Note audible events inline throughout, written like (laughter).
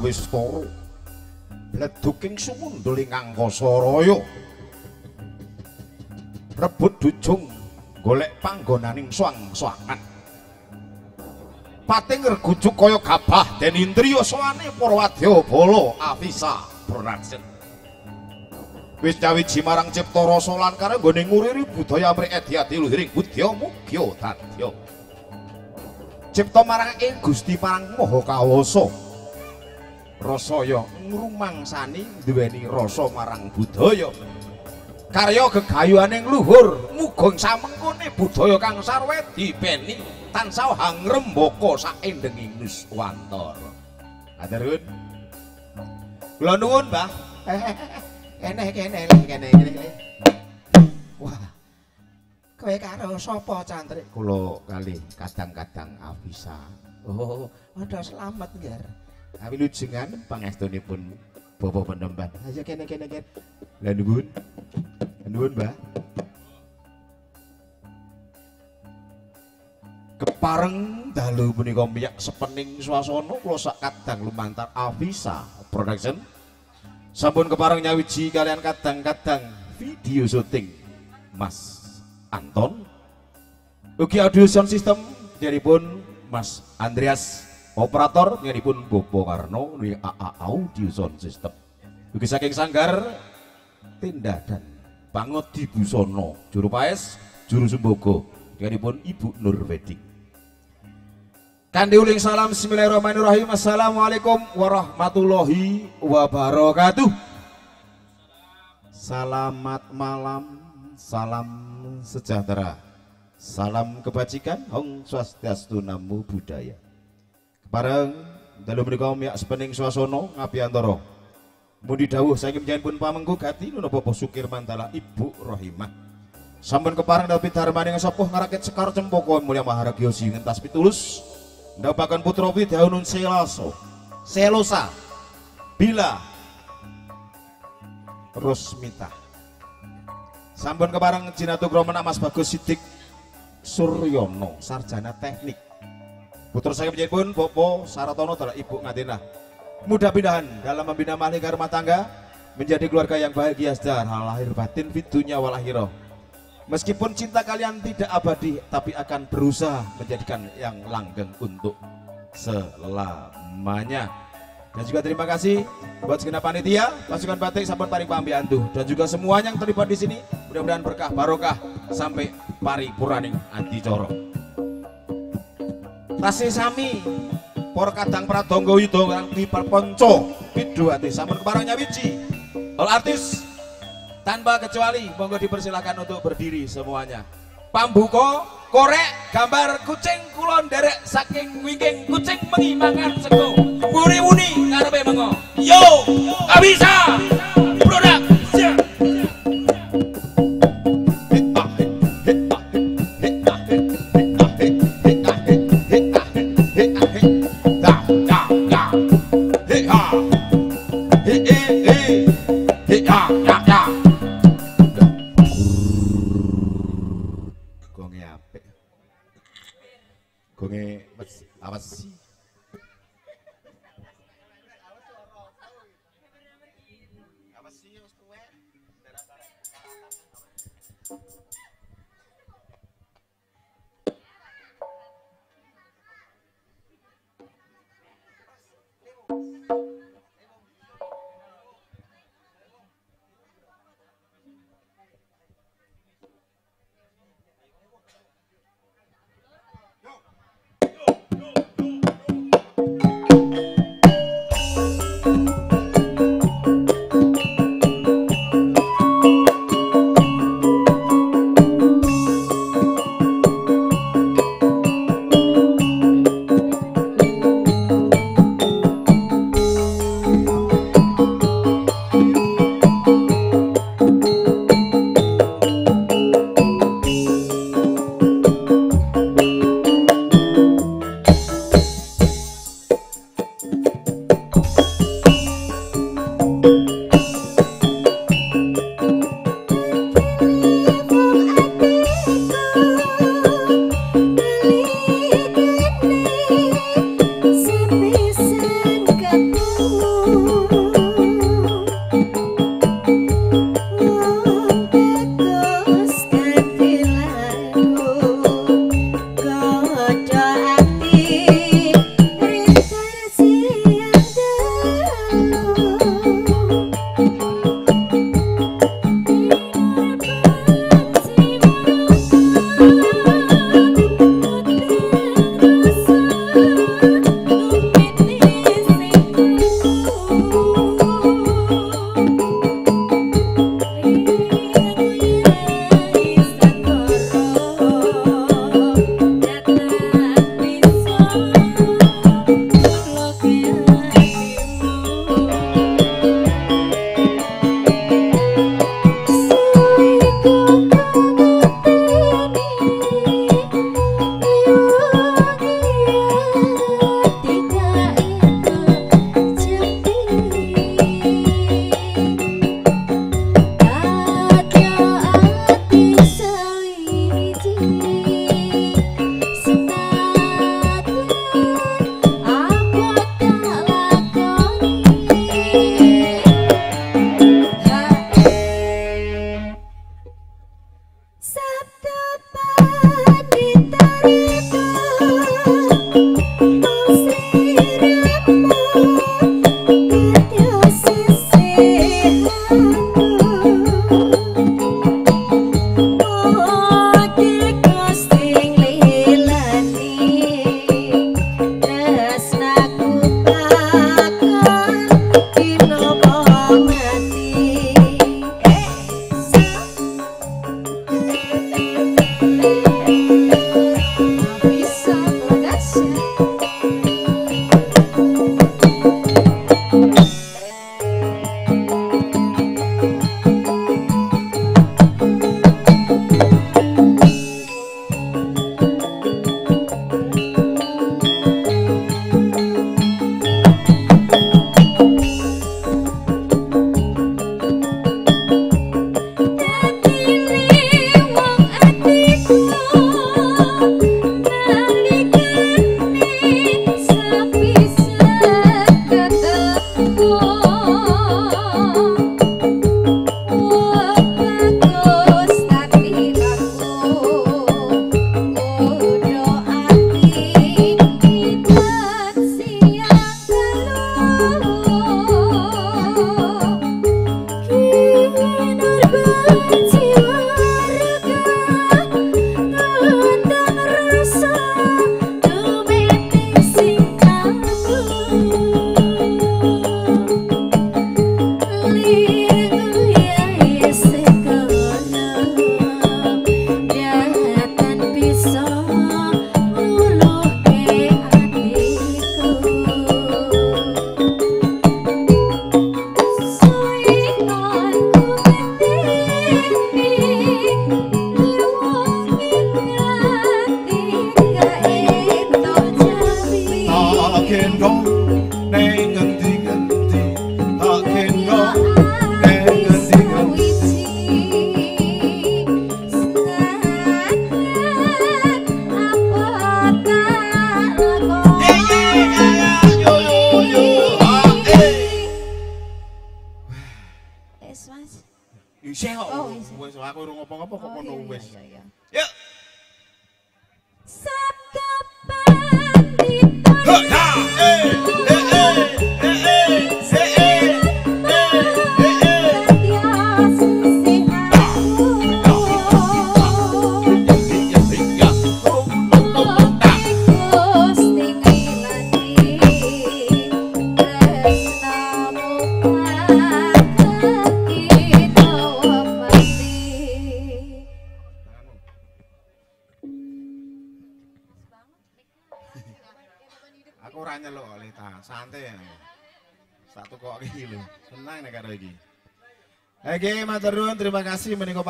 wis kawis toro bleduking sumundul ing angkasaraya rebut dujung golek panggonaning swang-swangan. Pating regujuk kaya gabah den indriya sowane para wadya bala afisa production wis nyawiji marang cipta rasa lan karo nggone nguriri budaya mrek edi-adi luhuring budya marang ing Gusti Parang Maha Kawasa rasaya ngrumangsani duweni rasa marang budaya. Karya gegayuhaning luhur muga samengkone budaya kang sarwe dipeni tansah hangrembaka saendenging nuswantara. Aturun kula nuwun Mbah. (laughs) Kene kene kene kene wah kowe karo sapa cantrik? Kula kali kadang-kadang Afisa oh ada selamat nggih Kami lujengan pangestunipun Bapak Penemban. Ayo kene kene kene. Lah nuwun. Nuwun, Mbah. Kepareng dalu punika miyak sepening swasana kula sak kadang lumantar Avisa Production. Sampun kepareng nyawiji kalian kadang-kadang video syuting Mas Anton. Ugi audio sound system pun Mas Andreas operator pun Bobo Karno di AA Audio Sound System. Ugi saking sanggar Tinda dan Bangot di Busono, juru paes, juru sembogo, pun Ibu Nur Wedding. Kandi uling salam Bismillahirrahmanirrahim Assalamualaikum warahmatullahi wabarakatuh Selamat malam Salam sejahtera Salam kebajikan Hong swastiastu namo budaya Bareng dalam menika miyak sepening swasana ngapiantara Mundi dawuh saking pun pamengku gati napa Sukir Mantala Ibu Rohimah. Sampun kepareng dapi darmaning sepuh ngarakit sekar cempoko mulia maharagya ngentas pitulus. Ndapakan putra Widaunun Selaso Selosa Bila Rusmita Sampun keparang Jinatu Gromen Mas Bagus Sidik Suryono Sarjana Teknik Putra saya pun Bopo Saratono adalah Ibu Ngadina Mudah pindahan dalam membina mahliga rumah tangga Menjadi keluarga yang bahagia secara lahir batin fitunya wal akhirah Meskipun cinta kalian tidak abadi Tapi akan berusaha menjadikan yang langgeng untuk selamanya dan juga terima kasih buat segenap panitia, pasukan batik, sahabat paring pambiantu dan juga semuanya yang terlibat di sini. Mudah-mudahan berkah barokah sampai pari puraning coro. Tasi sami. Por kadang pradangga yuda kang diperponco pidu ati sampun keparang nyawiji. All artis tanpa kecuali monggo dipersilakan untuk berdiri semuanya. Pambuko korek gambar kucing kulon derek saking wingking kucing mengi mangan sego. Buri wuni ngarepe mengo yo gak bisa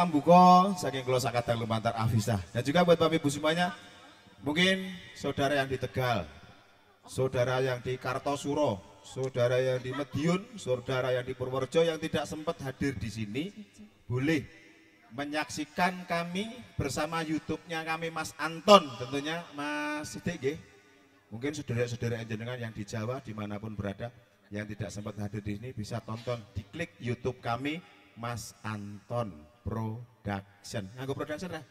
pambuka saking kula sakadang lumantar Afisa. Dan juga buat Bapak Ibu semuanya, mungkin saudara yang di Tegal, saudara yang di Kartosuro, saudara yang di Medion, saudara yang di Purworejo yang tidak sempat hadir di sini, boleh menyaksikan kami bersama YouTube-nya kami Mas Anton, tentunya Mas Sidik. Mungkin saudara-saudara jenengan yang di Jawa di mana pun berada yang tidak sempat hadir di sini bisa tonton diklik YouTube kami Mas Anton Production. Nganggo production ra?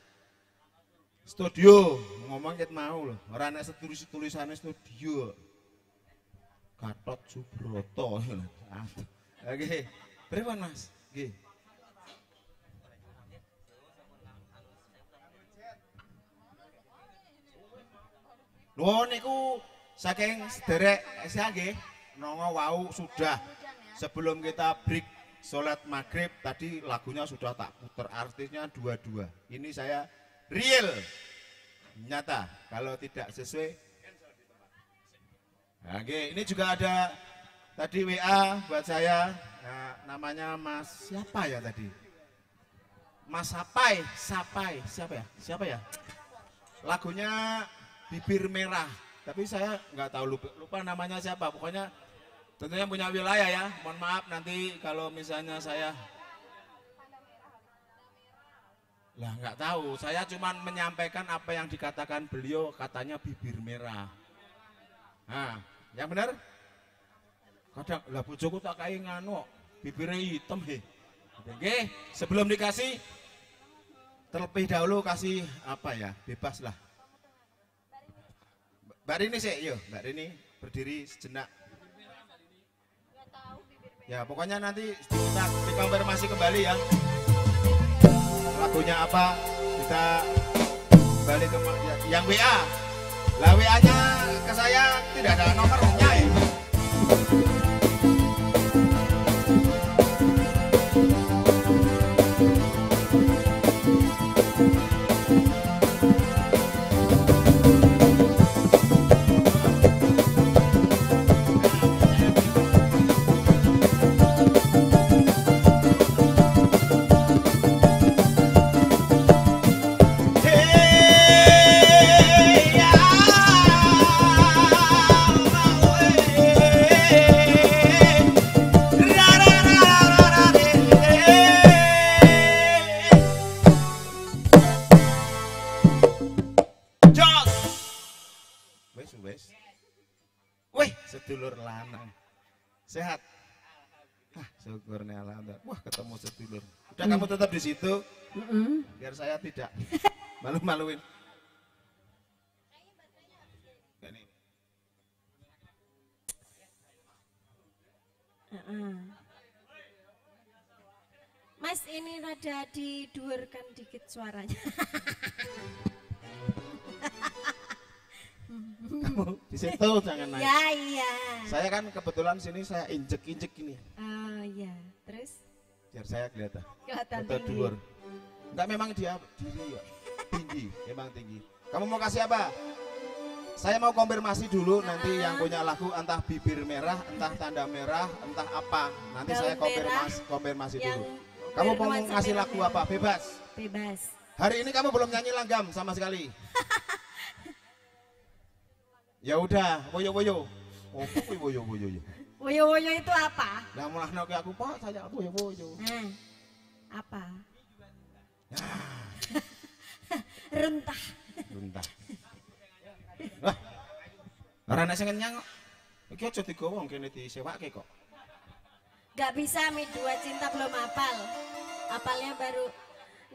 Studio ngomong ket mau loh. Ora nek tulis tulisannya studio. Gatot Subroto. (laughs) Oke. Pripun Mas? Nggih. Nuwun niku saking sederek saya nggih nongo wau sudah sebelum kita break sholat maghrib tadi lagunya sudah tak puter artisnya dua-dua. Ini saya real nyata. Kalau tidak sesuai Nah, oke, ini juga ada tadi WA buat saya. Nah, namanya Mas siapa ya tadi? Mas Sapai Sapai siapa ya? Siapa ya? Lagunya bibir merah. Tapi saya nggak tahu lupa, lupa namanya siapa. Pokoknya tentunya punya wilayah ya. Mohon maaf nanti kalau misalnya saya lah nggak tahu. Saya cuman menyampaikan apa yang dikatakan beliau katanya bibir merah. Nah yang benar? Kadang lah bojoku tak kayak nganu bibirnya hitam he. Oke sebelum dikasih terlebih dahulu kasih apa ya? Bebas lah. Mbak Rini sih, yuk Mbak Rini berdiri sejenak. Ya pokoknya nanti kita dikonfirmasi kembali ya. Lagunya apa kita kembali ke ya, yang WA. Lah WA-nya ke saya tidak ada nomornya ya. Udah kamu tetap di situ, Mm-mm. biar saya tidak (laughs) malu-maluin. Mas ini rada diduurkan dikit suaranya. Kamu di situ jangan naik. ya iya. Saya kan kebetulan sini saya injek-injek ini, Oh iya. Terus biar saya kelihatan. kelihatan Atau tinggi. Enggak memang dia ya. tinggi, memang tinggi. Kamu mau kasih apa? Saya mau konfirmasi dulu nanti yang punya lagu entah bibir merah, entah tanda merah, entah apa. Nanti Daun saya konfirmasi konfirmasi dulu. Kamu mau ngasih lagu merah. apa? Bebas. Bebas. Hari ini kamu belum nyanyi langgam sama sekali. (laughs) ya udah, woyo woyo. Opo kuwi woyo-woyo ya? Woyo-woyo itu apa? Lah mulane ki aku Pak saya woyo-woyo. Nah, apa? Rentah. Luntah. Wah. Ora nek sing kenyang kok. Iki aja digawa kene disewake kok. Gak bisa mi dua cinta belum hafal. Apalnya baru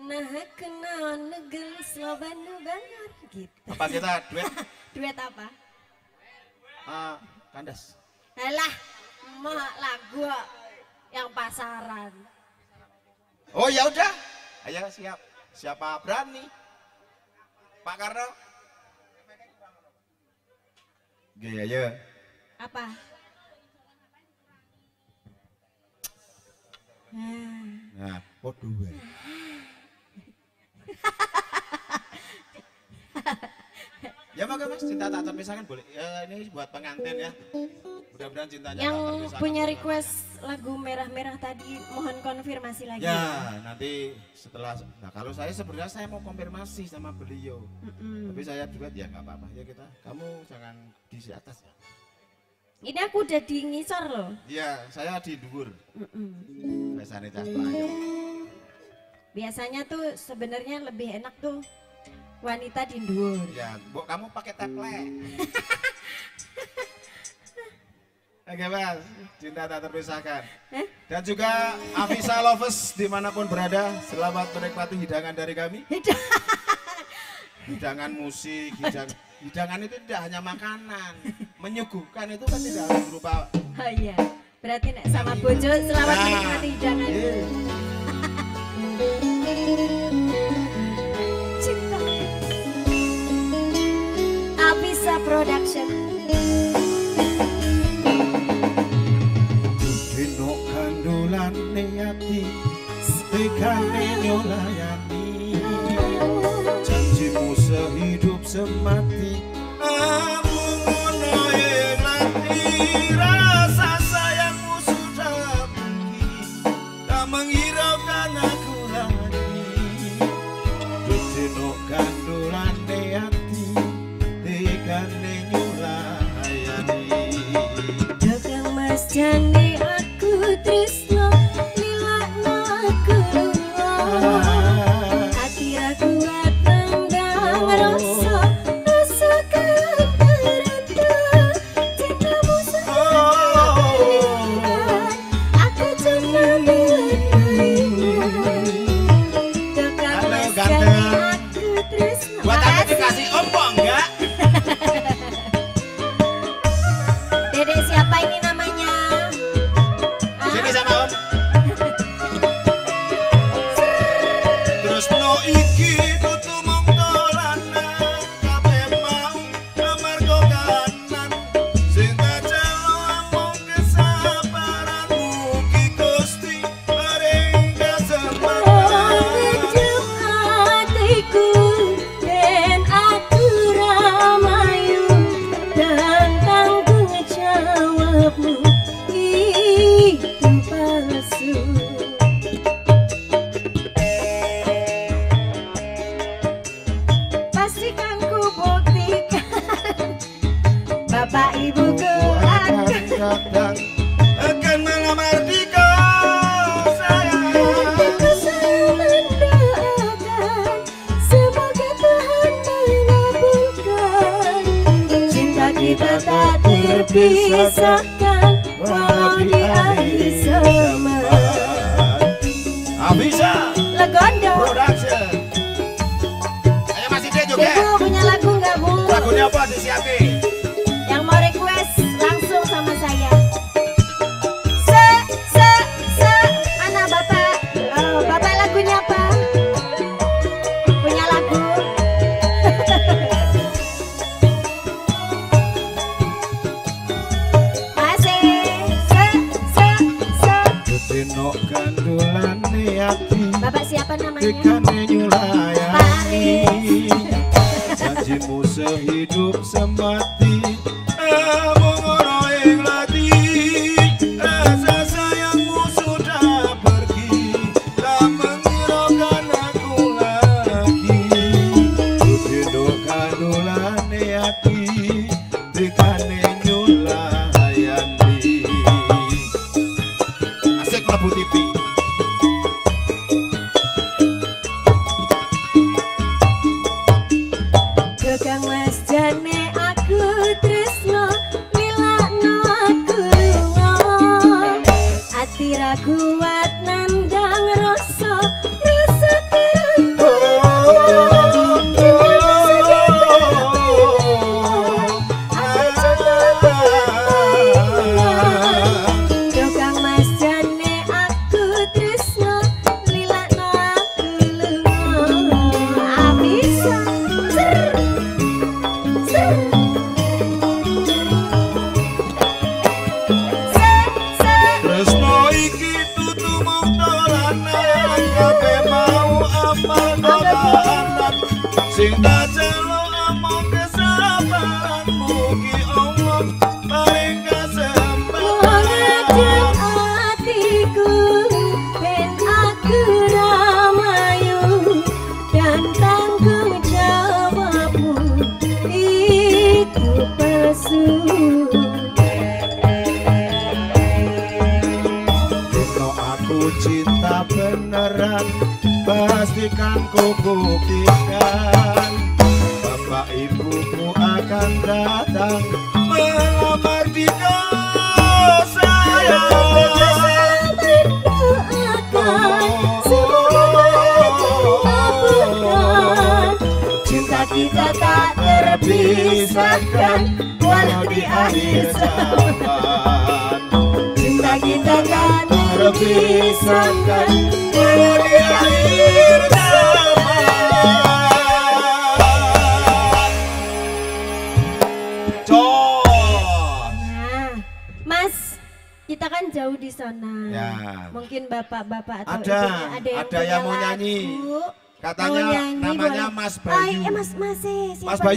Nah kenal negeri Slobanu Bangar gitu. Apa kita duet? (laughs) Duet apa? Ah, kandas. Alah, mah lagu yang pasaran. Oh ya udah. Ayo siap. Siapa berani? Pak Karno. Oke, ayo. Apa? Nah, Nah, podo wae. Ya maka mas cinta tak terpisahkan. Boleh ya ini buat pengantin ya. Mudah-mudahan cintanya yang tak terpisahkan. punya request lagu merah-merah tadi mohon konfirmasi lagi. ya nanti setelah nah kalau saya sebenarnya saya mau konfirmasi sama beliau. Mm-mm. tapi saya duet ya nggak apa-apa. Ya kita kamu jangan di atas ya. Ini aku udah di ngisor loh. iya saya di biasanya cah pelayan Biasanya tuh sebenarnya lebih enak tuh wanita di dhuwur. ya bu kamu pakai teplek (laughs) Oke mas, cinta tak terpisahkan. Eh? Dan juga Afisa Lovers di mana pun berada, selamat menikmati hidangan dari kami. (laughs) Hidangan musik, hidang, hidangan itu tidak hanya makanan, menyuguhkan itu kan tidak harus berupa. Oh iya. Berarti nek sama bojo selamat Nah, menikmati hidangan. iya. (laughs) Production. Dino kandulan ati, sekane nyolayani. Janjimu sehidup semati, kamu ngono yang latih. Rasa done.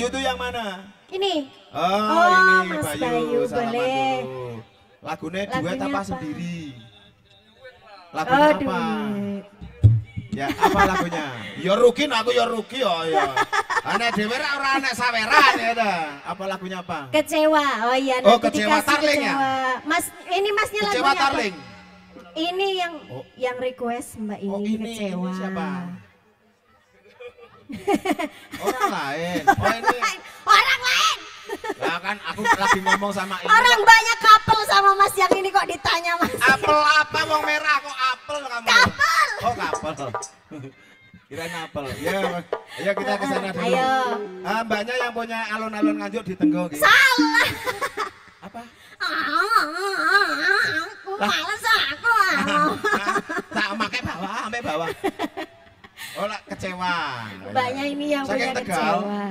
Bayu tuh yang mana? Ini. Oh, Oh, ini Mas Bayu, Bayu, boleh. dulu. Lagunya duet apa apa? sendiri? Lagunya Oh, apa? Ya, apa lagunya? Ya rugi aku ya rugi ya. ya. (laughs) Anak dhewe ra ora anak saweran ya dah. Apa lagunya apa? Kecewa. Oh iya, Oh, Kecewa Tarling ya? kecewa. Mas, ini Masnya Kecewa lagunya apa? Tarling. Ini yang Oh. yang request Mbak ini, Oh, ini, kecewa. ini siapa? Orang lain. (laughs) Oh, ini. Orang lain. Lah kan aku lagi ngomong sama ini. Orang banyak couple sama Mas yang ini kok ditanya Mas. Apel apa wong merah kok apel kamu? Kapel. Oh, kapel. (laughs) Kirain apel. Ya, ayo kita ke sana dulu. Ayo. Ah, mbaknya yang punya alun-alun nganjuk di Tenggo gitu. Salah. Apa? Aku males aku. (laughs) Tak pakai bawah, sampai bawah. Oh, lah kecewa. Mbaknya ini yang Saking punya Tegal. kecewa.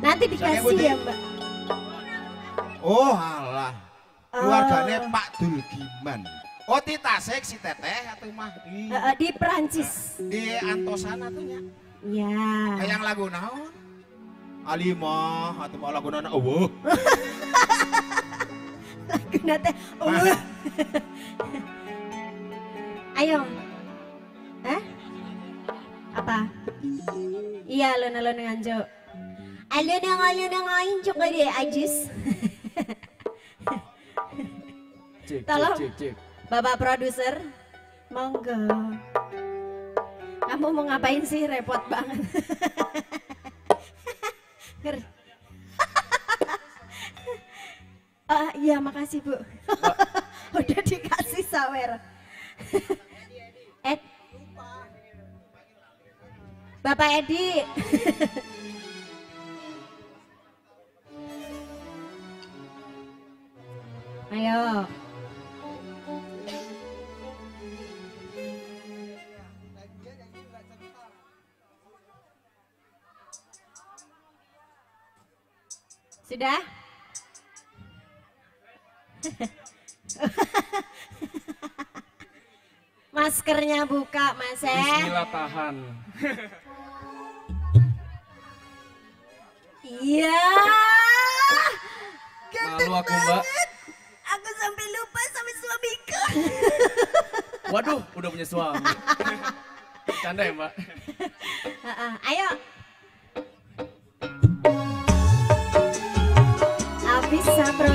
Nanti dikasih ya Mbak. Oh, alah. Keluarganya Oh. Pak Dulgiman. Oh, di Tasik si Teteh atau mah di Eh, eh, di Perancis. di Antosana tuh nya. Ya. Kayak lagu naon? Alimah atau mau lagu naon? Oh, Kena (laughs) teh. Uh. (laughs) Ayo. Eh? Apa? Iya, alun-alun nganjo. Alun-alun nganjo kali Ajis. Tolong. Bapak produser, monggo. Kamu mau ngapain sih? Repot banget. Ah, iya makasih bu. (laughs) Udah dikasih sawer. Bapak Edi. Ayo. Sudah? (laughs) Maskernya buka, Mas eh. Bismillah tahan. Iya. Malu aku mbak. Aku sampai lupa sama suamiku. (laughs) Waduh, udah punya suami. Canda ya mbak. Heeh, Ayo. Avisa Production.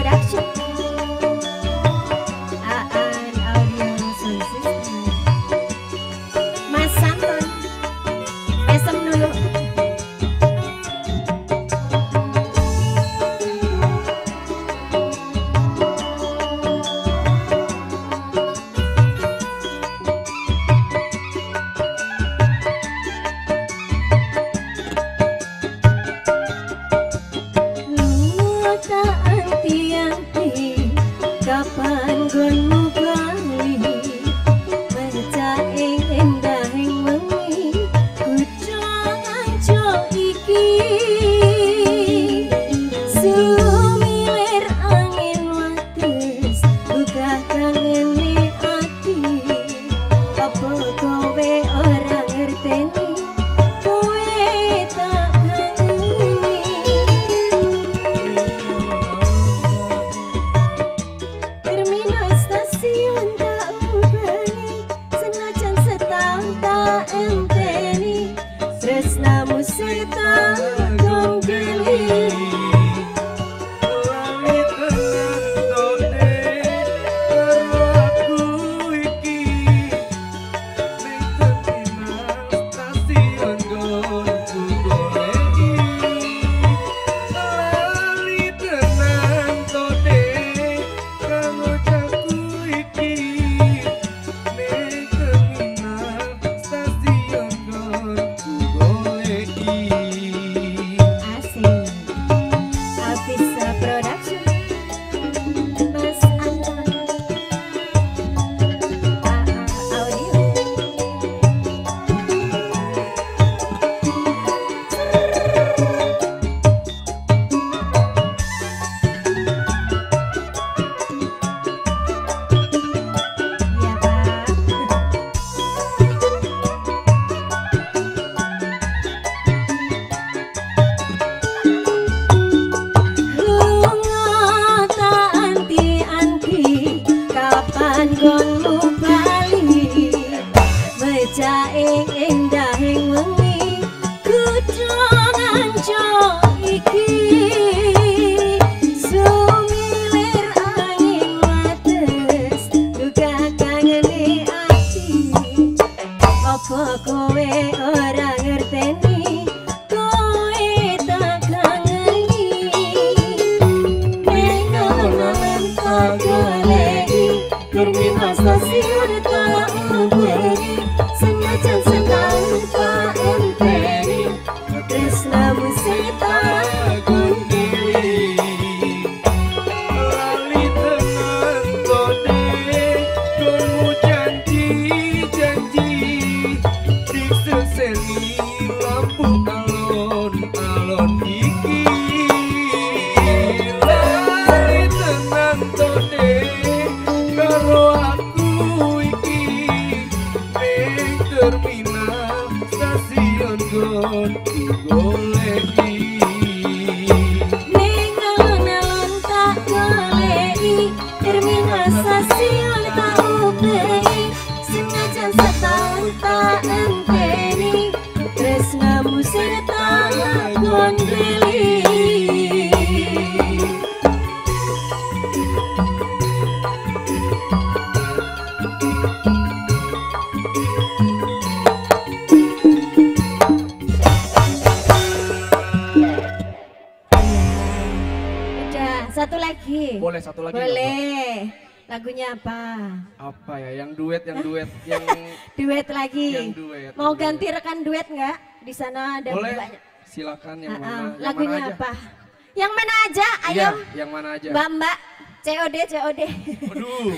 Aja? Iya, yang mana aja? Mbak Mbak. COD COD. Waduh.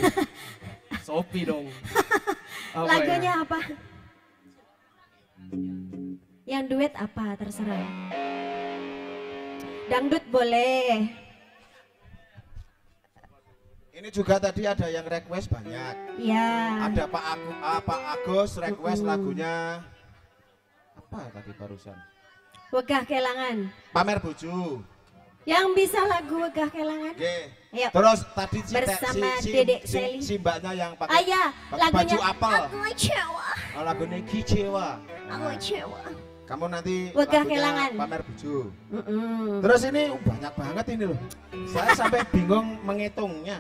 (laughs) Sopi dong. Apa Lagunya ya? apa? Yang duet apa terserah. Dangdut boleh. Ini juga tadi ada yang request banyak. Ya. Ada Pak Agus, ah, Pak Agus request lagunya apa tadi barusan? Wegah kelangan. Pamer bojo. Yang bisa lagu Wegah kelangan? Oke. Ayo. Terus tadi si, Bersama si, si, Dedek si, Sally. si mbaknya yang pakai Ah ya, pakai lagunya. baju apel. Aku kecewa. Oh, lagunya kecewa. Aku kecewa. Kamu nanti Wegah kelangan. Pamer bojo. Mm-mm. Terus ini banyak banget ini loh. Saya sampai bingung menghitungnya.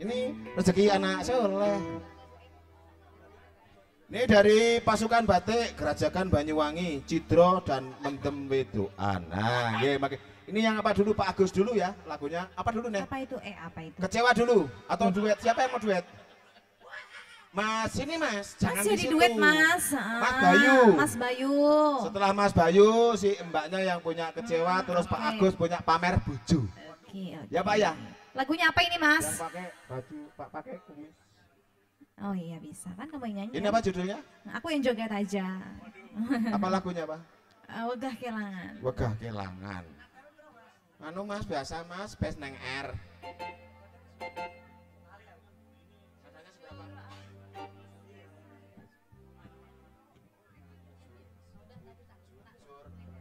Ini rezeki anak soleh. Ini dari pasukan batik Gerajakan Banyuwangi, Cidro dan Mendem Wedoan. Nah, nggih, maki- ini yang apa dulu Pak Agus dulu ya lagunya. Apa dulu nih? Apa itu? Eh, apa itu? Kecewa dulu atau duet? Siapa yang mau duet? Mas, ini Mas, jangan Mas di jadi situ. duet Mas. Mas Ah, Bayu. Mas Bayu. Setelah Mas Bayu, si mbaknya yang punya kecewa, terus Pak oke. Agus punya pamer buju. Oke, oke. Ya Pak ya? Lagunya apa ini Mas? Yang pakai baju, Pak pakai kumis. Oh iya bisa kan kamu yang nyanyi. Ini apa judulnya? Aku yang joget aja. Apa lagunya Pak? (laughs) Ah, Wegah kelangan. Wegah kelangan. Anu Mas biasa Mas, pes neng R.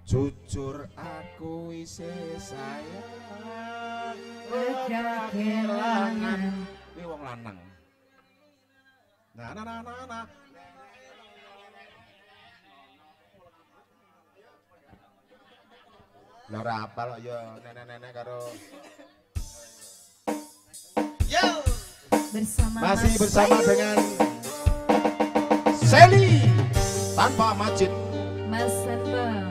Jujur aku isi sayang Wegah kelangan. Ini wong lanang Nah, nah, nah, nah, nah. Lah ora apal kok ya nenek-nenek karo Yo, Bersama masih Mas bersama Bayu. dengan Sally tanpa Majid. Mas Sembang.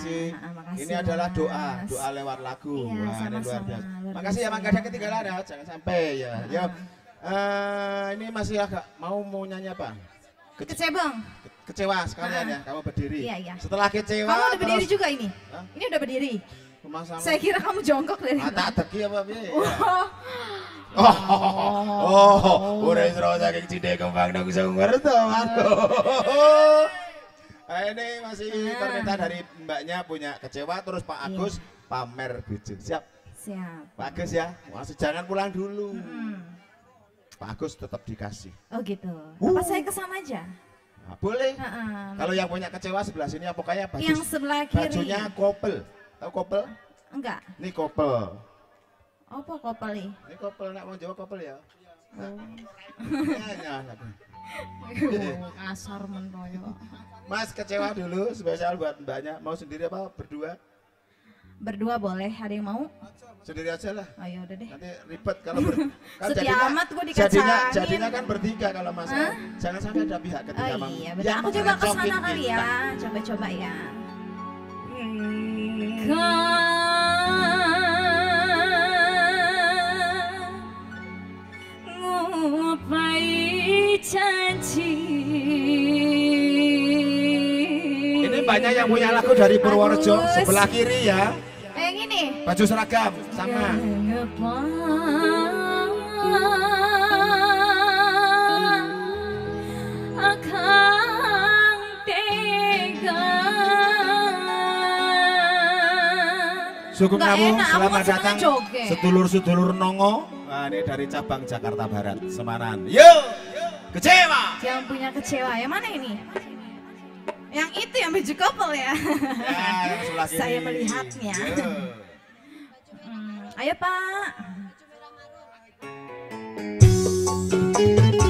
Kasih. Ah, makasih, Ini adalah doa, doa lewat lagu. Iya, Wah, ini luar sama-sama, biasa. luar Makasih ya. Mang Gadang ketinggalan ya, jangan sampai ya. Ya. eh, ini masih agak mau mau nyanyi apa? Kece- Kecebong. kecewa sekalian ya, kamu berdiri. Iya, iya. Setelah kecewa Kamu udah berdiri terus juga ini? Hah? Ini udah berdiri. sama Saya kira kamu jongkok dari mata teki apa piye? Oh, Oh, oh, oh, udah seru saking cide kembang tuh aku. Nah, ini masih permintaan dari mbaknya punya kecewa terus Pak Agus pamer bujuk. Siap, siap. Pak Agus ya. Masih jangan pulang dulu. Hmm. Pak Agus tetap dikasih. Oh gitu. Uh. Apa saya ke sana aja? Nah, boleh. Ha-ha. Kalau yang punya kecewa sebelah sini ya pokoknya baju Yang sebelah kiri. bajunya kopel. Tahu kopel? Enggak. Ini kopel. Apa kopel nih? Ini kopel nak mau jawab kopel ya. Oh. Ya, ya. Oh, kasar mentoyo. Mas kecewa dulu spesial buat mbaknya. Mau sendiri apa berdua? Berdua boleh, ada yang mau? Sendiri aja lah. Ayo udah deh. Nanti ribet kalau ber, (laughs) kan Setia amat gua dikacangin. jadinya, jadinya kan bertiga kalau mas Hah? jangan sampai ada pihak ketiga Oh iya, Yang betul. Aku coba ke sana mengencokin kali kita. ya. Coba-coba ya. Ngupai janji banyak yang punya lagu dari Purworejo sebelah kiri ya. Eh, Yang ini Baju seragam sama. Sugeng kamu selamat datang sedulur-sedulur Nongo. Nah, ini dari cabang Jakarta Barat, Semanan. Yo, kecewa. Yang punya kecewa, yang mana ini? Yang itu yang baju couple ya. ya (laughs) Saya melihatnya. Hmm, ayo Pak. Baju merah.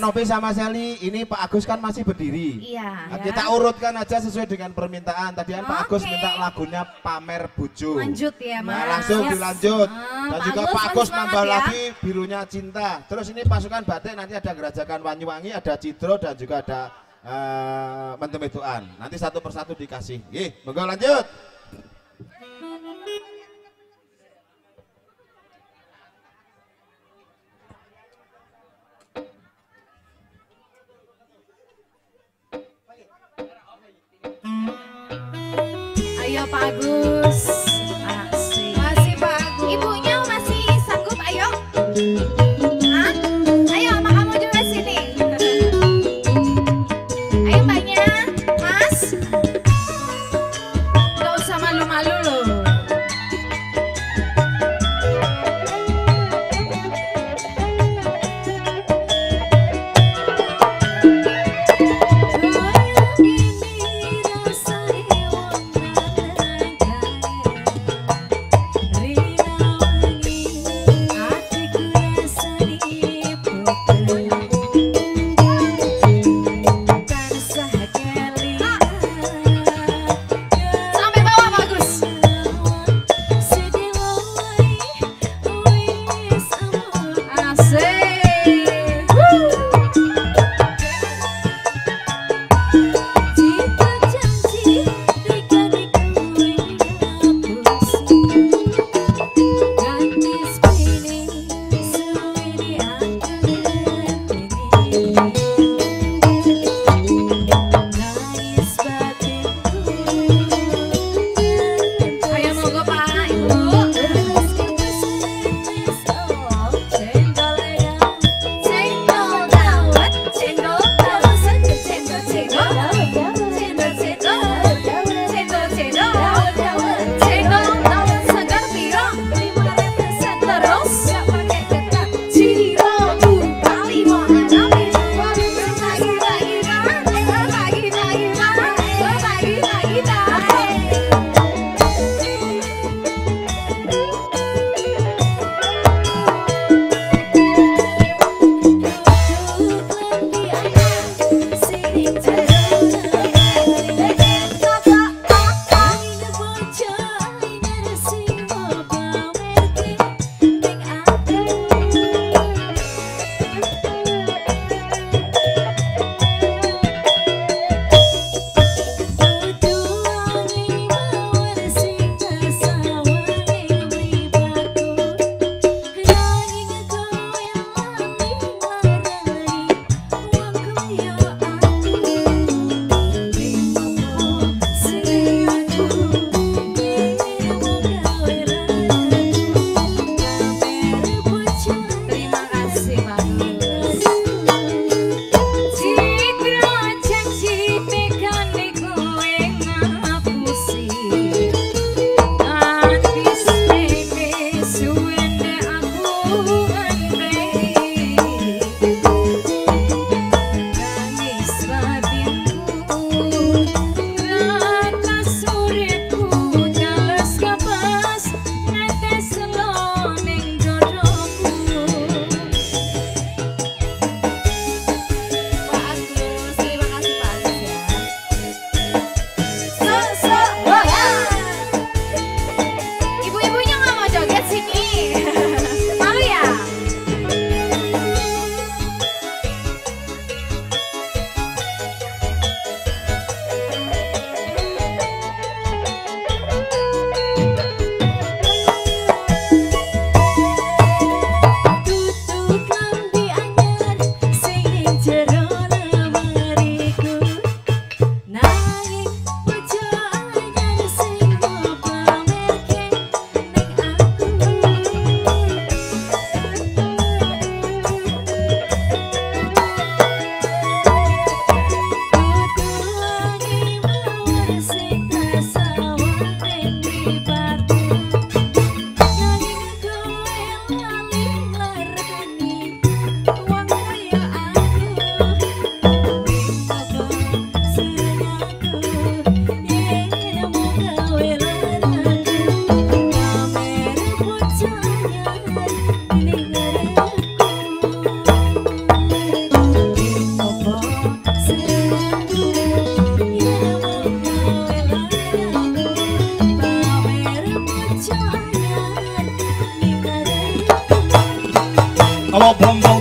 Novi sama Sally, ini Pak Agus kan masih berdiri. Iya. Nah, Kita urutkan aja sesuai dengan permintaan. Tadi kan Pak Agus minta lagunya Pamer Bujo. Lanjut ya, Mas. Nah, langsung Yes. dilanjut. Ah, Dan Pak juga Agus Pak Agus nambah ya. lagi birunya cinta. Terus ini pasukan batik nanti ada gerajakan Banyuwangi, ada Cidro dan juga ada eh Mentem Eduan. Nanti satu persatu dikasih. Nggih, monggo lanjut.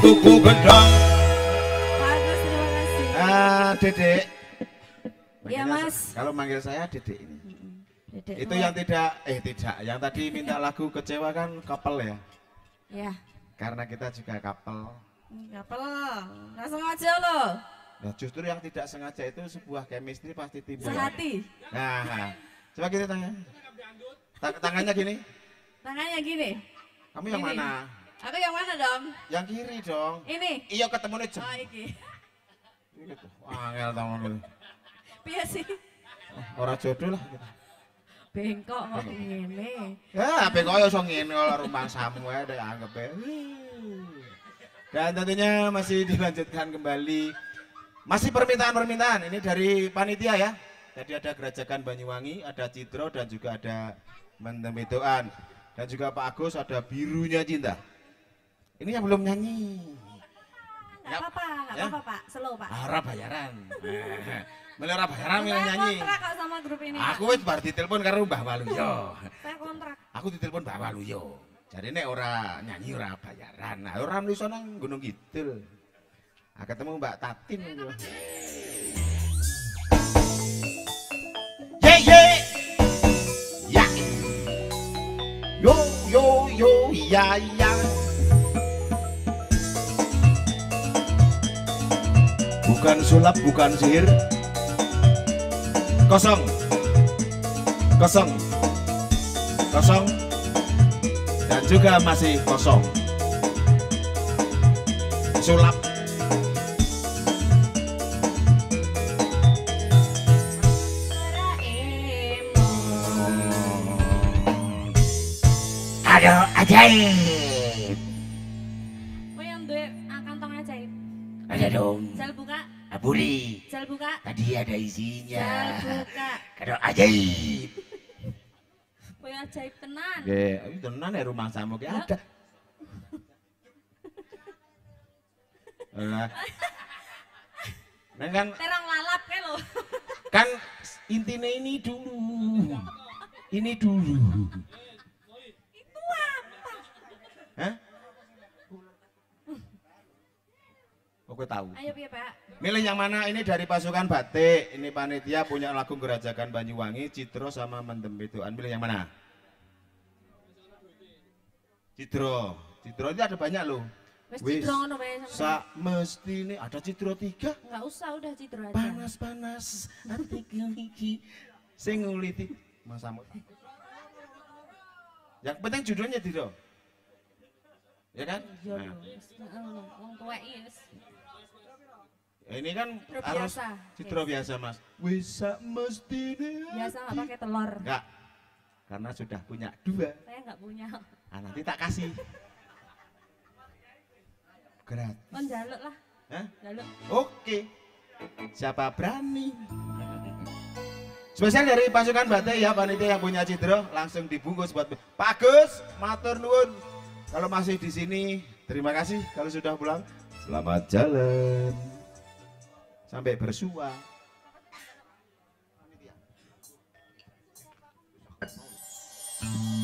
Tuku gedang Bagus, terima kasih. Ah, Dedek. Iya, Manggilnya- Mas. Kalau manggil saya Dedek ini. Dedek Itu yang tidak eh tidak, yang tadi minta (laughs) lagu kecewa kan couple ya. Ya, Karena kita juga couple. kapel. Langsung aja loh. Nah, justru yang tidak sengaja itu sebuah chemistry pasti timbul. Sehati. Nah, coba kita tanya. Ta- tangannya gini. Tangannya gini. Kamu yang Gini. mana? Aku yang mana dong? Yang kiri dong. Ini. Iya ketemu nih jem. Oh, iki. Gitu. Angel tangan itu. Piye sih? Orang jodoh lah. Bengkok kok ngene. Ya, apa kau yang ngene kalau rumah samu ya, deh anggap ya. Dan tentunya masih dilanjutkan kembali. Masih permintaan-permintaan. Ini dari panitia ya. Jadi ada Gerajakan Banyuwangi, ada Citro dan juga ada Mendem Bedoan. Dan juga Pak Agus ada Birunya Cinta. Ini yang belum nyanyi. Enggak apa-apa, enggak Ya. apa-apa, Pak. Slow, Pak. Arah bayaran. Milih ora bayaran (laughs) milih Saya nyanyi. kontrak kok sama grup ini. Aku wis bar ditelepon karo Mbah Waluyo. Saya kontrak. Aku ditelepon Mbah Waluyo. Jadi nek ora nyanyi ora bayaran. Nah, ora nulis nang Gunung Kidul. Ah, ketemu Mbak Tatin. Ye ye. Ya. Yo yo yo ya ya. Bukan sulap, bukan sihir. Kosong. Kosong. Kosong. Dan juga masih kosong. Sulap. Aduh, ajaib. Aburi. sel buka, Tadi ada isinya. sel buka. Kado ajaib. Kowe ajaib tenan. Oke, itu tenan ya rumah samu ki ada. Lah. Nah, kan Terang lalap ke lo. kan intinya ini dulu. Ini dulu. Itu apa? Hah? Oke tahu. Ayo piye, Pak? Milih yang mana? Ini dari pasukan batik. Ini panitia punya lagu Gerajakan Banyuwangi, Citro sama Mendem Bedoan. Milih yang mana? Citro. Citro ini ada banyak loh. Wes Wis. cidro ngono wae sama. Sa mesti ini ada Citro tiga. Enggak usah udah cidro aja. Panas-panas hatiku iki sing nguliti Mas Amut. Yang penting judulnya Citro. Ya kan? Yo Nah, lho, wis ngono, wong tuwek iki wis. Ini kan Citro harus biasa. Citro biasa, Mas. Wis sak mesti Biasa enggak pakai telur. Enggak. Karena sudah punya dua. Saya enggak punya. Ah, nanti tak kasih. Gratis. Kon jaluk lah, Hah? jaluk. Oke. Siapa berani? Spesial dari pasukan batik ya panitia yang punya Cidro langsung dibungkus buat Pak Agus, matur nuwun. Kalau masih di sini, terima kasih. Kalau sudah pulang, selamat jalan. Sampai bersua. Spesial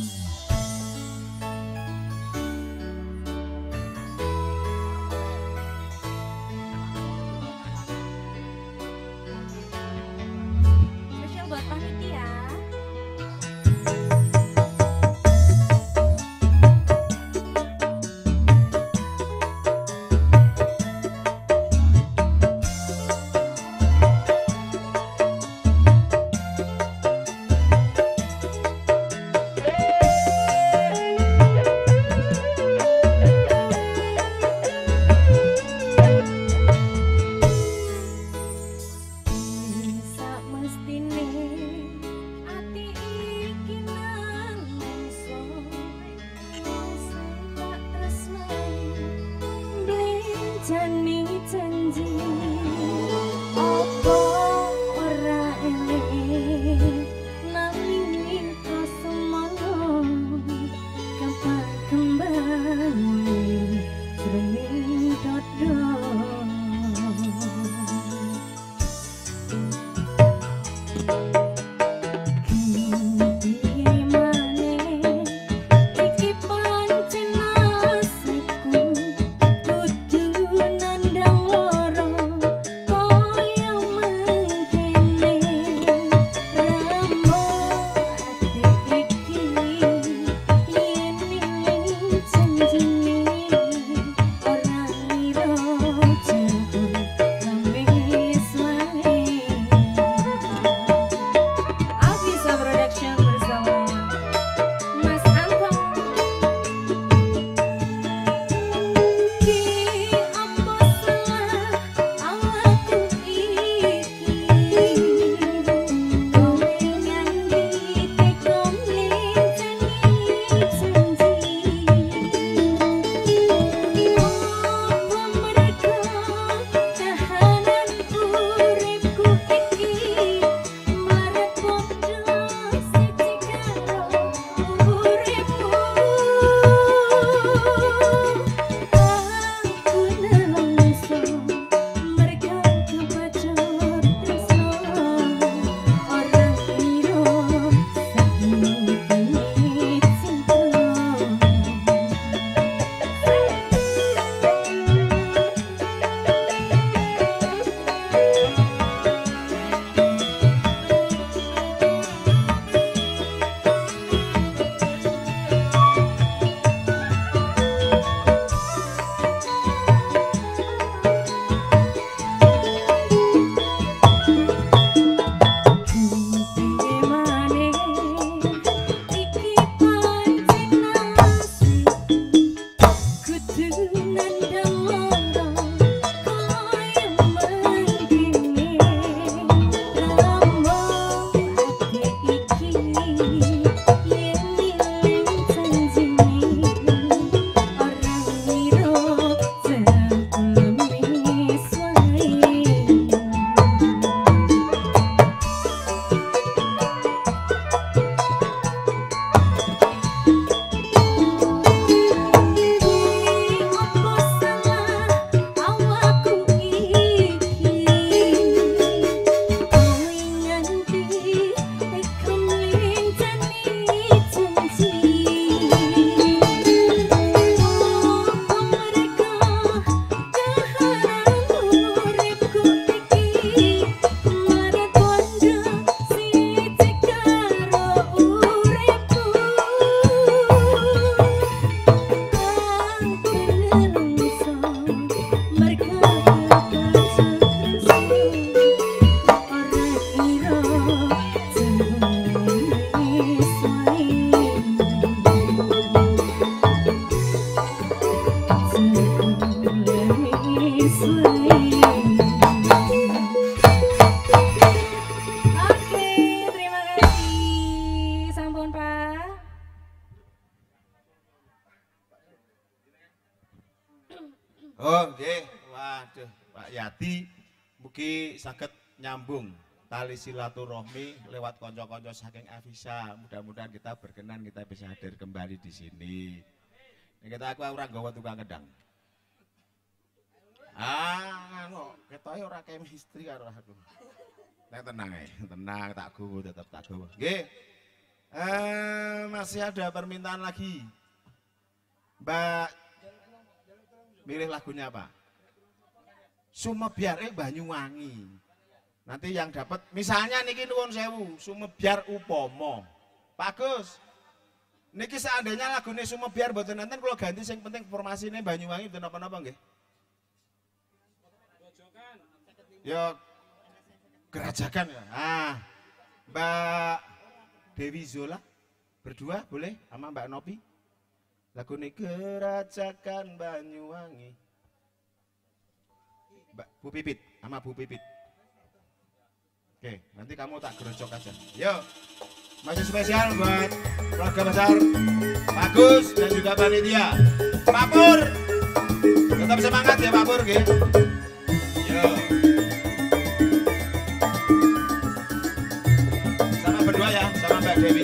tali silaturahmi lewat konco-konco saking Avisa. Mudah-mudahan kita berkenan kita bisa hadir kembali di sini. Ini kita aku ora nggawa tukang gedang. Ah, anu, ketoke ora chemistry karo aku. Nek tenang ya, tenang tak gowo tetap tak gowo. Nggih. Eh, masih ada permintaan lagi. Mbak milih lagunya apa? Sumebyar eh Banyuwangi. Nanti yang dapat misalnya niki nuwun sewu, Sumebyar Upomo. Bagus. Niki seandainya lagunya Sumebyar mboten nenten kula ganti sing penting formasinya Banyuwangi mboten apa-apa nggih. Ya gerajakan ya. Ah. Mbak Dewi Zola berdua boleh sama Mbak Nopi? Lagu ini gerajakan Banyuwangi. Mbak Bu Pipit sama Bu Pipit. Oke, nanti kamu tak gerocok aja. Yuk. Masih spesial buat keluarga besar Bagus dan juga panitia. Pak Pur. Tetap semangat ya Pak Pur, nggih. Yuk. Sama berdua ya, sama Mbak Dewi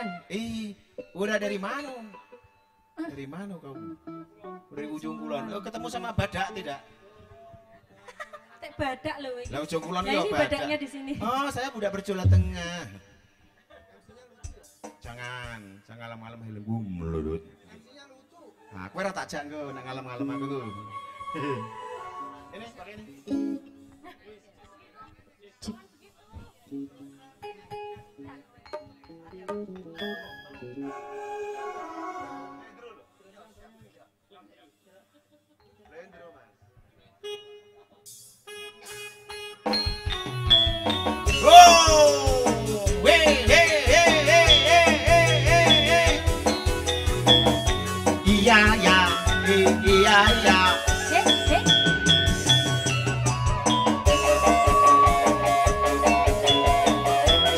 Kan. Ih, udah dari mana? Dari mana kamu? Dari ujung kulon. Oh, ketemu sama badak tidak? (laughs) Tek badak loh ini. Lah ujung kulon Nah, ya ini badak. badaknya di sini. Oh, saya budak bercula tengah. Jangan, jangan malam-malam helengku melulut. Nah, aku ora tak jak engko nang malam-malam aku. (laughs) Ini pakai ini.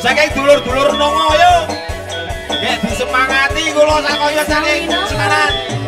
Saking dulur-dulur nongo yo. Ya disemangati kula sakaya saking semangat.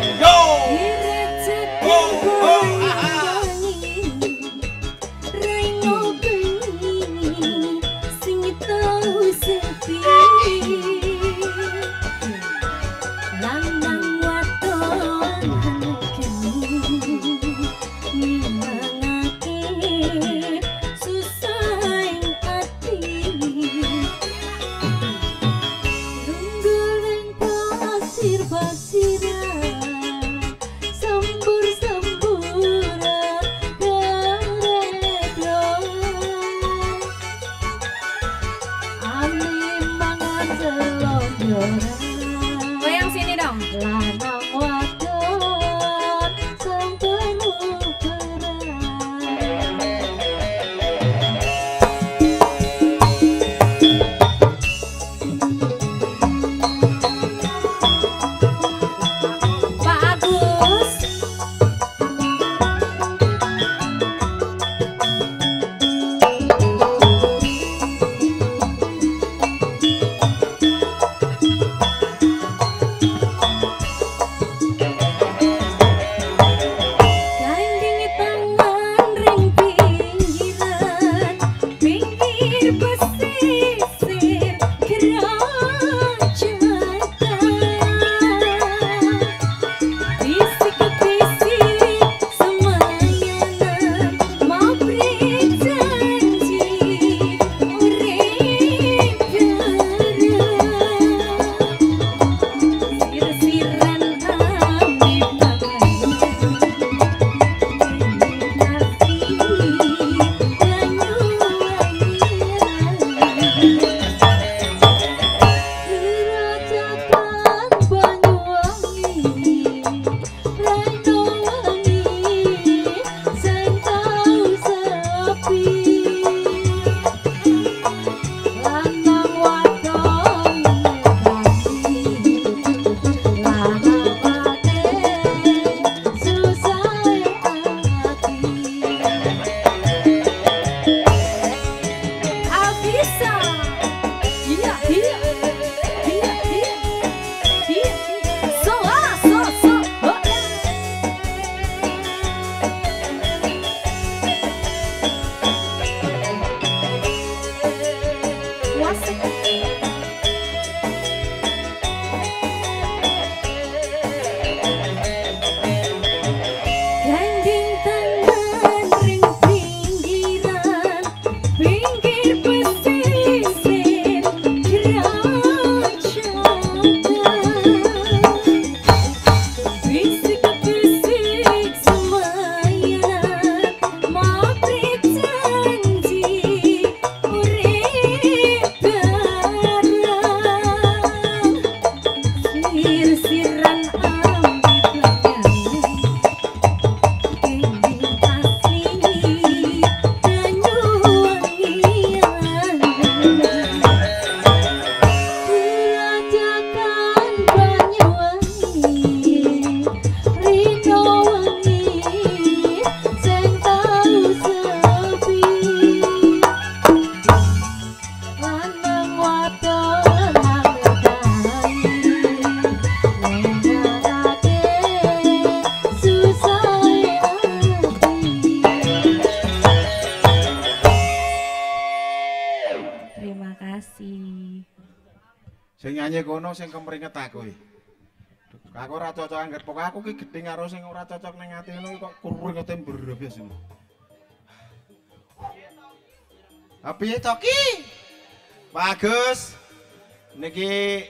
Sing kemringet aku iki. Aku ora cocok anggar pokok aku ki gedhe karo sing ora cocok ning ati ngono kok kringete berobes. Api toki. Bagus. Niki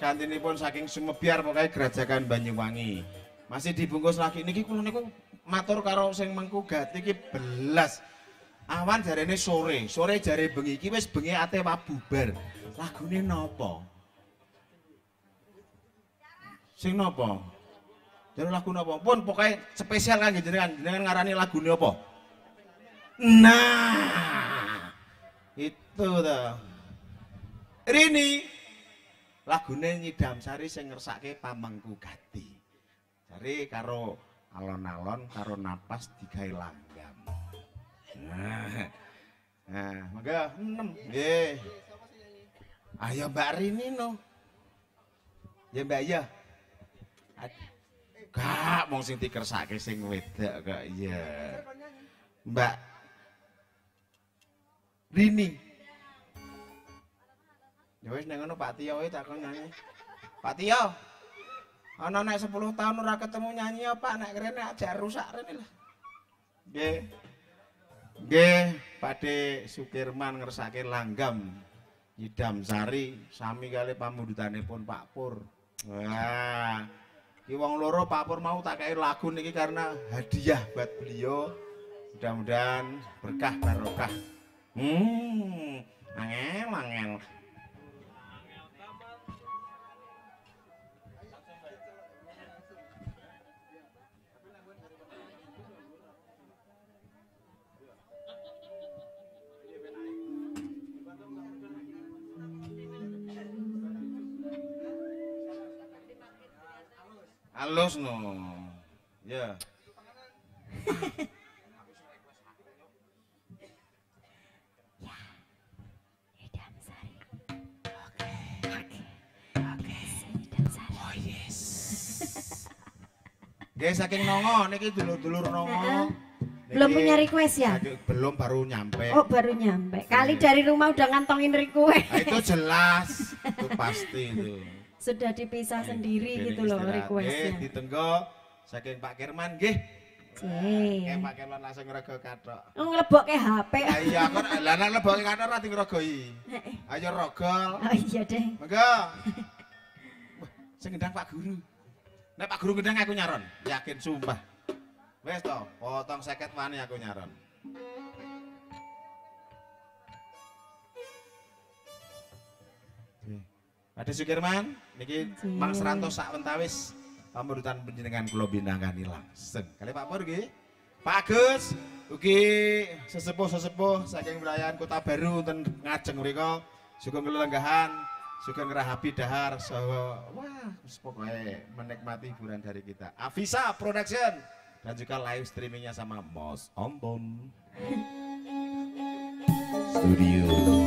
gantinipun saking Sumebiar pokoknya Gerajakan Banyuwangi. Masih dibungkus lagi niki kula niku matur karo sing mengku gati iki belas. Awan jarene sore, sore jare bengi iki wis bengi ate bubar. Lagune napa? Sing napa? Jare lagu napa? Pun pokoknya spesial kan jenengan, jenengan ngarani lagune apa? Nah. Itu ta. Rini lagune Nyidam Sari sing ngersake pamengku gati. Jare karo alon-alon karo napas digawe langgam. Nah, nah maka enam, nggih. Ayo Mbak Rini no. Ya Mbak ya. Gak mong sing dikersake sing wedok kok iya. Mbak Rini. Ya wis nang ngono Pak Tio wae takon nyanyi. Pak Tio. Ana nek 10 tahun ora ketemu nyanyi apa nek kene aja rusak rene lah. Nggih. Nggih, Pakde Sukirman ngersake langgam Nyidam Sari sami kali pamundutanipun Pak Pur. Wah. Ki wong loro Pak Pur mau tak kei lagu niki karena hadiah buat beliau. Mudah-mudahan berkah barokah. Hmm, angel angel. Halus no. Ya. Idam Sari. Oke. Oke. Oke. Idam Sari. Oh yes. Nggih saking nongo niki dulur-dulur nongo. Belum Niki punya request ya? belum baru nyampe. Oh baru nyampe. Kali dari rumah udah ngantongin request. Nah, itu jelas, itu pasti itu. Sudah dipisah sendiri gitu loh. Nggih, requestnya. ditenggo saking Pak Kirman nggih. Cih. Kayak Pak Kirman langsung ngrego kathok. Oh ngelebok ke HP. Iya, kok lah nek leboke kathok ora ngrogoi. Ayo rogol. Oh iya deh. Monggo. Sing gendang Pak Guru. Nek Pak Guru gendang aku nyaron, yakin sumpah. Wes to, potong seket wani aku nyaron. Ada Sukirman, niki Mang Seranto sak wentawis pamurutan panjenengan kula bindangani langsung. Kali Pak Pur nggih. Pak Agus, ugi sesepuh-sesepuh saking wilayah Kota Baru ten ngajeng mriku sugeng kelenggahan, sugeng ngerahapi dahar saha wah wis pokoknya menikmati hiburan dari kita. Avisa Production dan juga live streamingnya sama Mos Ombon Studio.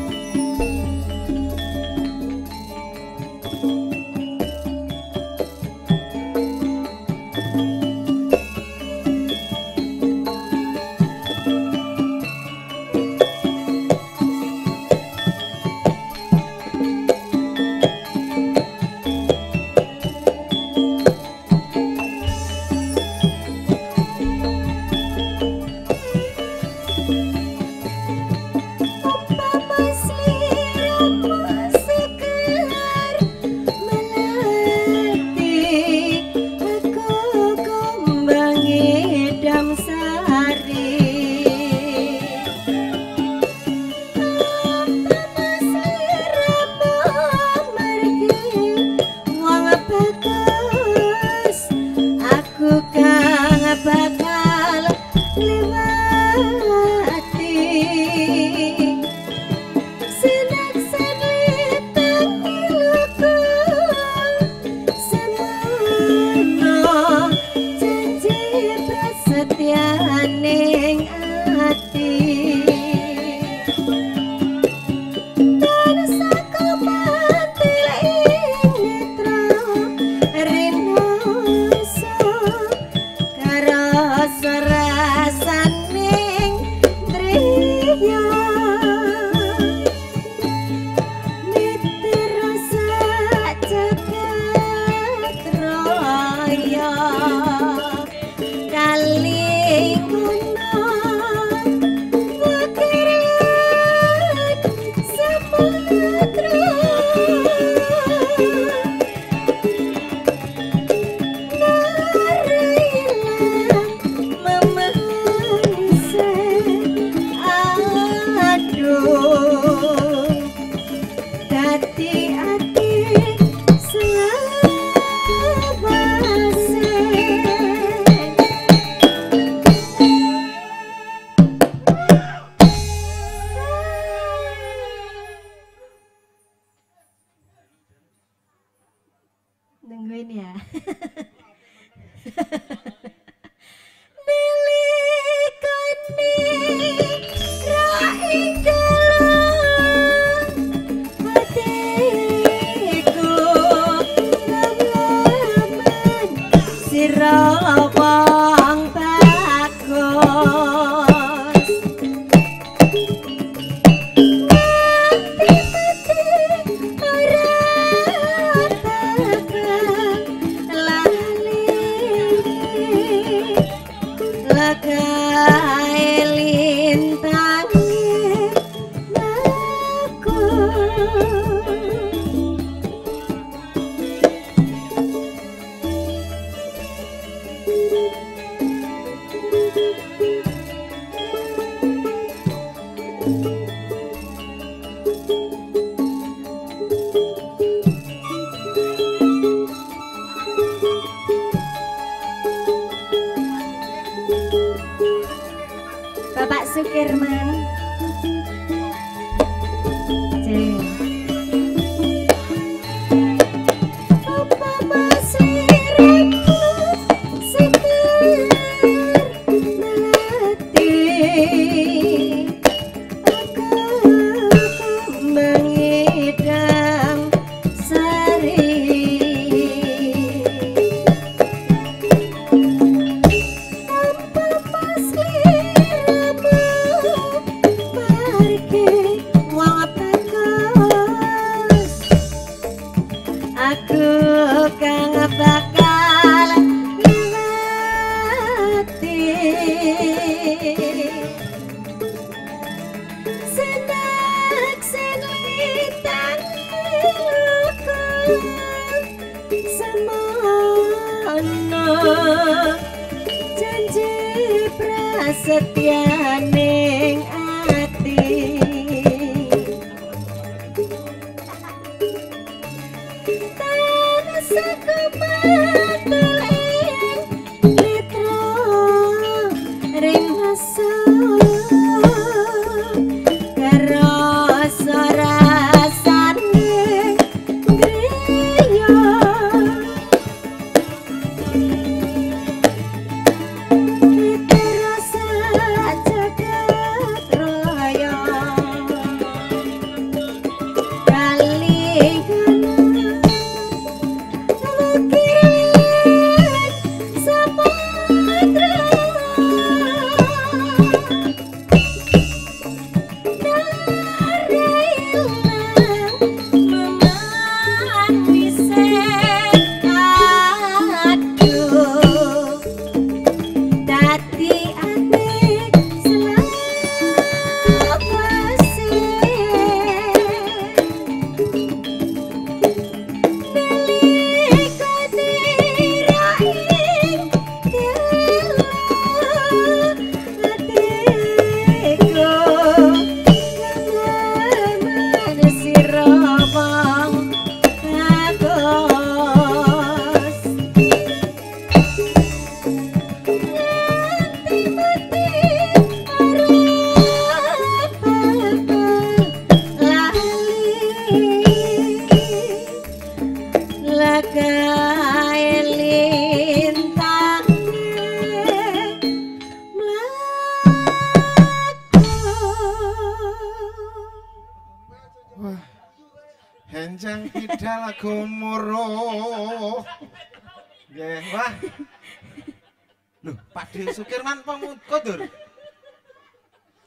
Loh, Pakde Sukirman pemungko, Dur.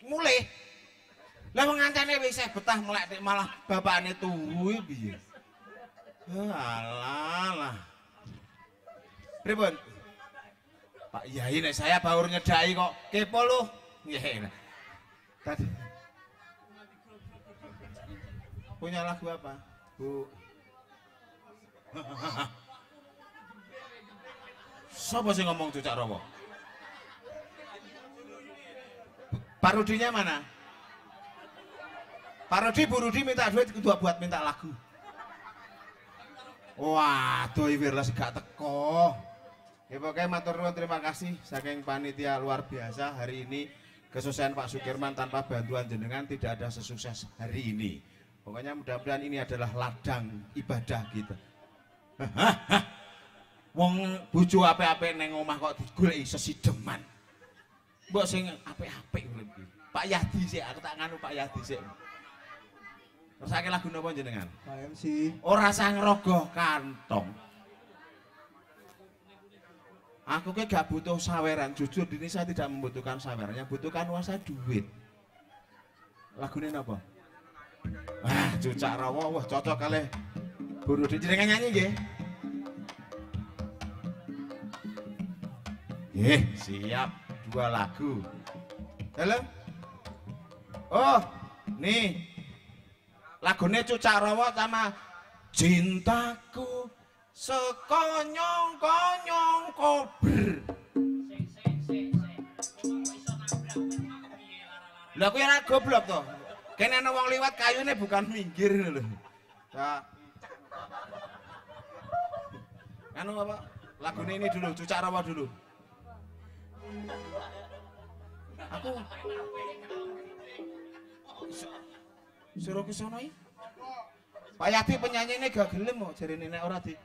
mulai Lah wong ancane wis betah melek malah bapakne turu piye. Alah lah. Pripun? Pak Yai nek saya baur nyedai kok kepo lu. Nggih. Tadi punya lagu apa? Bu. (laughs) Siapa sih ngomong tuh Cak Rowo? Parodinya mana? Parodi Burudi minta duit kedua buat minta lagu. Wah, tuh Wirlas gak teko. Ya pokoknya matur nuwun terima kasih saking panitia luar biasa hari ini kesuksesan Pak Sukirman tanpa bantuan jenengan tidak ada sesukses hari ini. Pokoknya mudah-mudahan ini adalah ladang ibadah kita. Gitu. Wong bojo apik-apik neng omah kok digoleki sesideman. Mbok sing apik-apik urip iki. Pak Yadi sik, aku tak nganu Pak Yadi sik. Rasake lagu napa jenengan? Pak MC. Ora sang rogoh kantong. Aku ke gak butuh saweran, jujur ini saya tidak membutuhkan saweran, yang butuhkan uang saya duit. Lagunya apa? Wah, cucak rawa, wah cocok kali. Buru di jenengan nyanyi nggih. Nggih, siap. Dua lagu. Halo? Oh, nih. Lagunya cucak rawa sama Cintaku sekonyong-konyong kober. Lah aku ora goblok to. Kene ana wong liwat kayune bukan minggir lho. Nah. Anu apa? Lagune ini dulu, cucak rawa dulu. Aku Suruh ke sono iki. Pak Yati penyanyi ini gak gelem kok jari nenek ora di.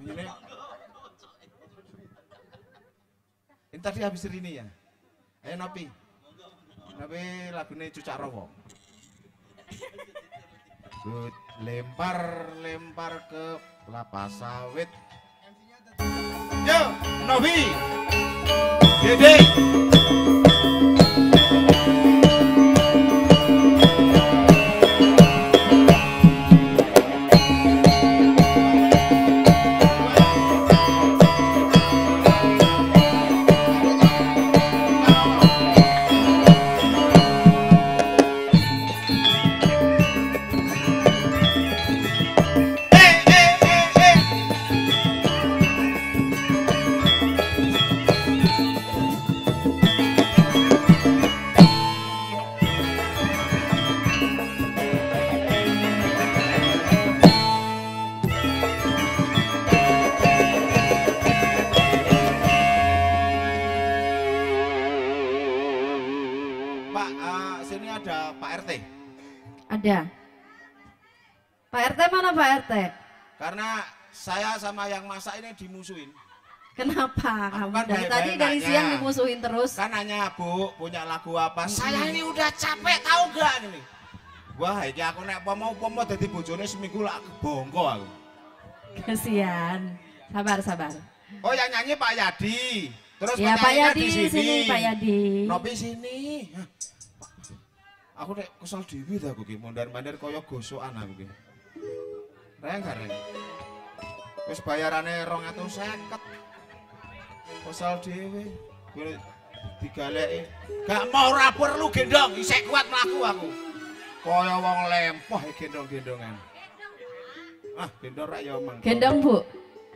Ini Ini tadi habis ini ya. Ayo Nopi. Nopi lagunya Cucak Rowo. Lempar, lempar ke kelapa sawit. Yo, Novi. Dede. Eh, masak ini dimusuhin. Kenapa Aku kamu kan dari tadi dari nanya. siang dimusuhin terus? Kan nanya Bu, punya lagu apa? Saya ini udah capek tahu gak ini? Wah, iki aku nek pomo pomo dadi bojone seminggu lak bongko aku. Kasihan. Sabar sabar. Oh, yang nyanyi Pak Yadi. Terus Ya Pak Yadi di sini. sini Pak Yadi. Nopi sini. Hah, Aku nek kesel dhewe ta aku ki, mondar-mandir kaya gosokan aku ki. Reng gak reng? Wis bayarane 250. Kesel dhewe. Gue digaleki. Gak mau ora perlu gendong, isek kuat mlaku aku. Kaya wong lempoh gendong-gendongan. Ah, gendong rak ya mengko. Gendong Bu.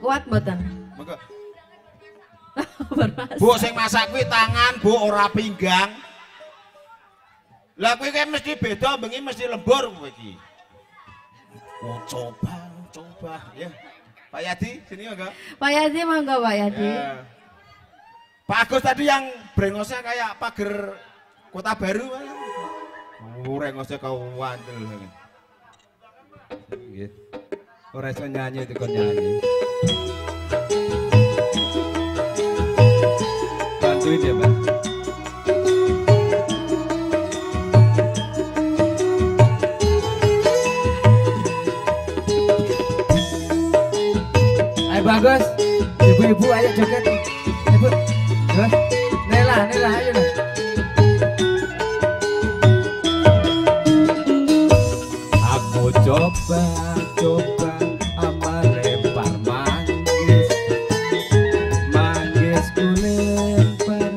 Kuat mboten? Mengko. (laughs) Bermas. Bu sing masak kuwi tangan, Bu ora pinggang. Lah kuwi kan mesti beda, bengi mesti lembur kowe iki. Coba, coba ya. Pak Yadi, sini enggak? Pak Yadi monggo Pak Yadi. Ya. Pak Agus tadi yang brengosnya kayak pagar kota baru. Oh, brengosnya kau wandel. Nggih. Ora iso nyanyi itu kon nyanyi. Bantuin ya, Pak. Bagus. Ibu-ibu ayo joget. Ibu. Yo. Nela, Nela ayo lah. Aku coba, coba amal lempar manggis Manggis lempar,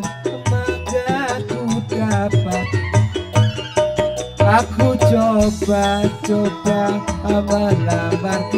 maka ku dapat Aku coba, coba amal lamar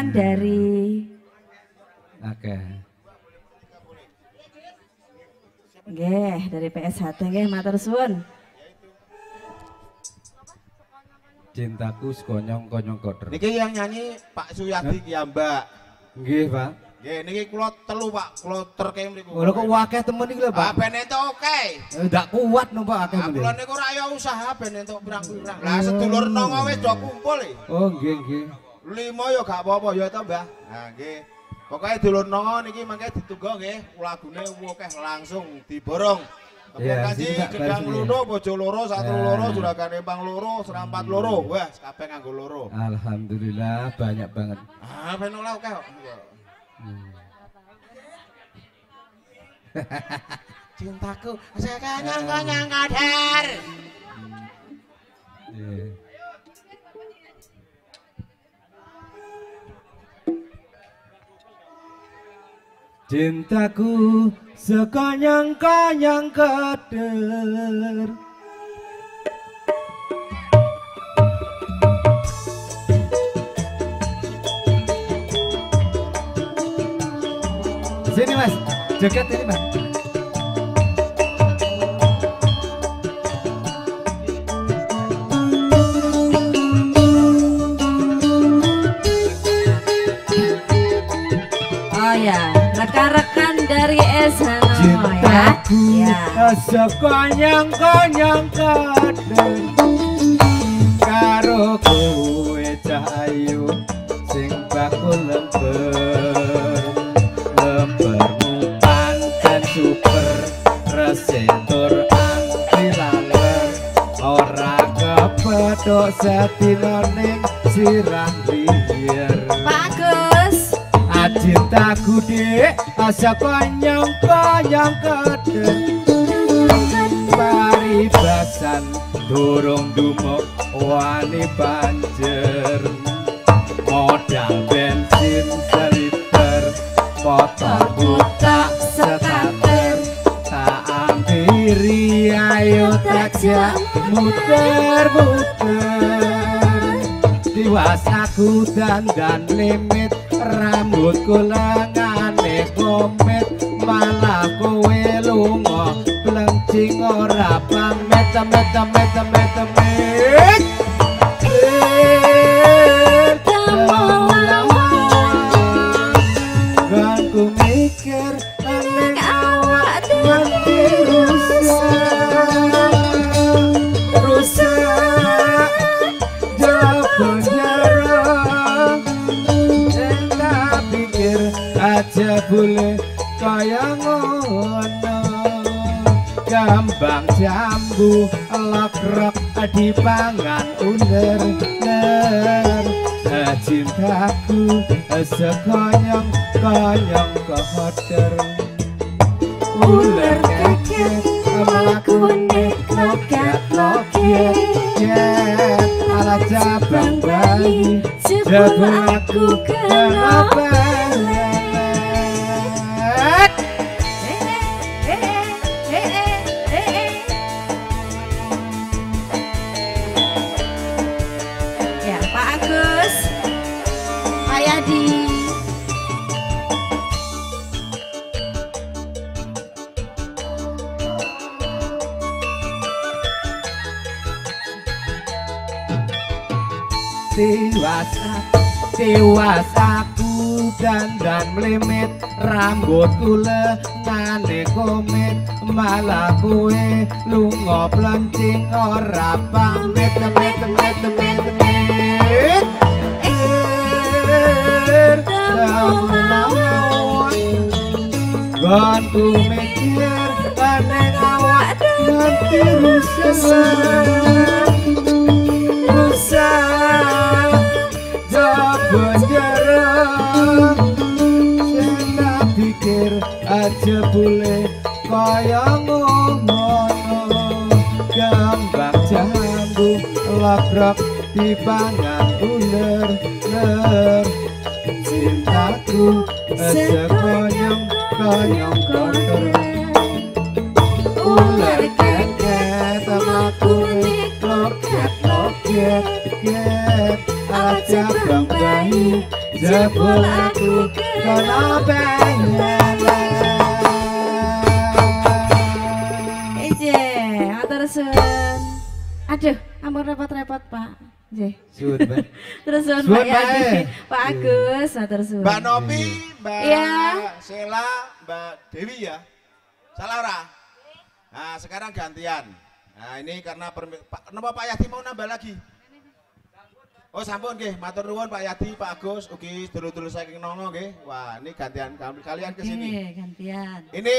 rekan-rekan dari Oke Nggih dari PSHT nggih matur suwun Cintaku sekonyong-konyong kor Niki yang nyanyi Pak Suyadi ki ya, Mbak. Nggih Pak Nggih, niki kula telu, Pak. Kula terke mriku. Lho kok wakeh temen iki lho Pak Pak ben entuk oke. Eh, Ndak kuat no Pak akeh Nah, men. kula niku ora ya usaha ben entuk pirang-pirang. Lah sedulur nongo wis do kumpul e. Oh nggih nggih Lima ya gak apa-apa ya to, Mbah. Nah, nggih. Pokoke dulur nongo niki mangke ditunggu nggih. Lagune akeh langsung diborong. Ya, sini, Pak, gedang luno, bojo loro, satu loro, juragan empang loro, serampat loro. Wah, kabeh nganggo loro. Alhamdulillah banyak banget Ah, ben ora oke kok. (laughs) Cintaku sekanyang-kanyang kadar. Iya. Cintaku sekonyang-konyang keder Sini mas, joget ini mas. Oh ya, rekan dari Esano ya. Iya. Sekonyong konyong kadung karo kue cahayu sing bakul lemper. Lembur mantan super resentur anti laler ora setino ning sirah biar Cintaku dek asa konyong konyong kedek Paribasan durung dumuk wani banjer Modal bensin seliter Motor buta setater Tak ampiri ayo takja muter-muter. Tiwas aku dandan limit rambut kulangane komet malah kowe lunga. Plencing ora pamet met met met met bambu lokrok di pangan under ner cintaku sekonyong konyong kohoter under kaget melaku nek loket. Loket ala jabang bayi jabang aku kenapa ಕುಲ Labrok dipangan uler Ler. Cintaku sekonyong Konyong kotor Ular keket Melakukan loket loket ket Aja bang bayi Jebul aku Kono pengen Mbak. (laughs) Terus (laughs) Pak Yadi. Pak Agus, atur sun. Mbak Novi, Mbak Iya. Sela, Mbak Dewi ya. Salah ora? Nah, sekarang gantian. Nah, ini karena Pak, kenapa Pak Yadi mau nambah lagi? Oh, sampun nggih, matur nuwun Pak Yadi, Pak Agus, ugi dulur-dulur saking Nongo nggih. Wah, ini gantian kami- kalian ke sini. Gantian. Ini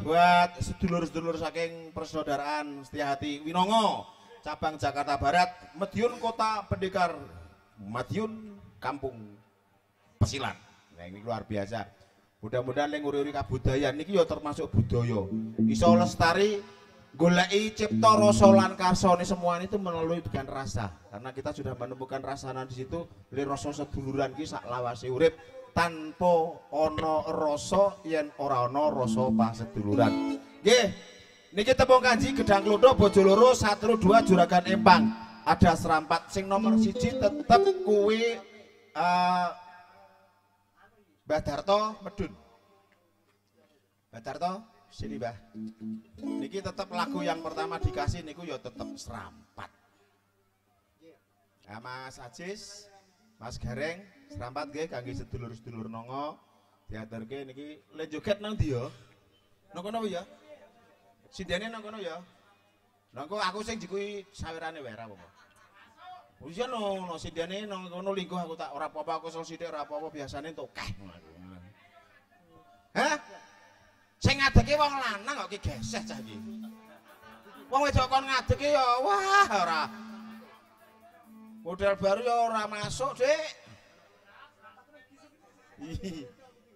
buat sedulur-sedulur saking persaudaraan Setia Hati Winongo, cabang Jakarta Barat, Madiun Kota Pendekar, Madiun Kampung Pesilan. Nah ini luar biasa. Mudah-mudahan yang nguri-uri kabudayan niki ya termasuk budaya. Iso lestari goleki cipta rasa lan karsane semua itu melalui dengan rasa. Karena kita sudah menemukan rasa di situ, li rasa seduluran ki sak lawase urip tanpa ana rasa yen ora ana rasa paseduluran. Nggih. Niki tepung kanji gedang klotho bojo loro satru dua juragan empang. Ada serampat sing nomor siji tetep kuwi eh Mbah Darto Medun. Mbah Darto, sini Mbah. Niki tetep lagu yang pertama dikasih niku ya tetep serampat. Nah, Mas Ajis, Mas Gareng, serampat nggih kangge sedulur-sedulur nongo. Diaturke niki le joget nang ndi ya? Nang ya? Sindene nang kono ya? Nang kok aku sing jikuki sawirane wae ra apa. Oh iya no, no sindene nang kono lingkuh aku tak ora apa-apa aku sok sithik ora apa-apa biasane tokeh. Hah? Sing ngadeke wong lanang kok ki geseh cah iki. Wong wedok kon ngadeke ya wah ora. Model baru ya ora masuk, Dik.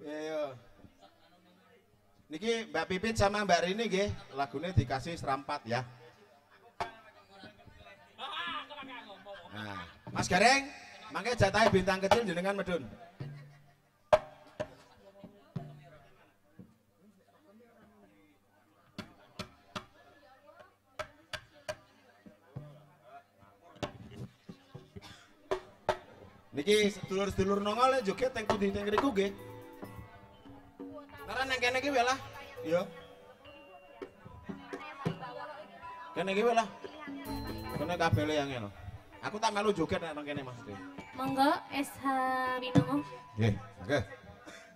Iya. Niki Mbak Pipit sama Mbak Rini nggih, lagune dikasih serampat ya. Nah, Mas Gareng, mangke jatahe bintang kecil jenengan medun. Niki sedulur-sedulur nongol joget teng pundi teng nggih. Karena nang kene iki lah. Iya. Kene iki lah. Kene kabele yang ngene. Aku tak melu joget nek nang kene Mas. Monggo SH Binongo. Nggih.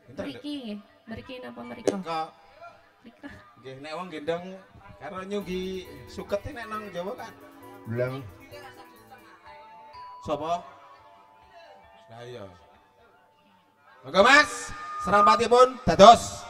Pinter Dek. Mriki nggih. Mriki napa mriko? Kok Mriko. nggih nek wong gendong karo nyugi suket iki nek nang Jawa kan. Blang. Sopo? Lah iya. Monggo Mas, serampatipun dados.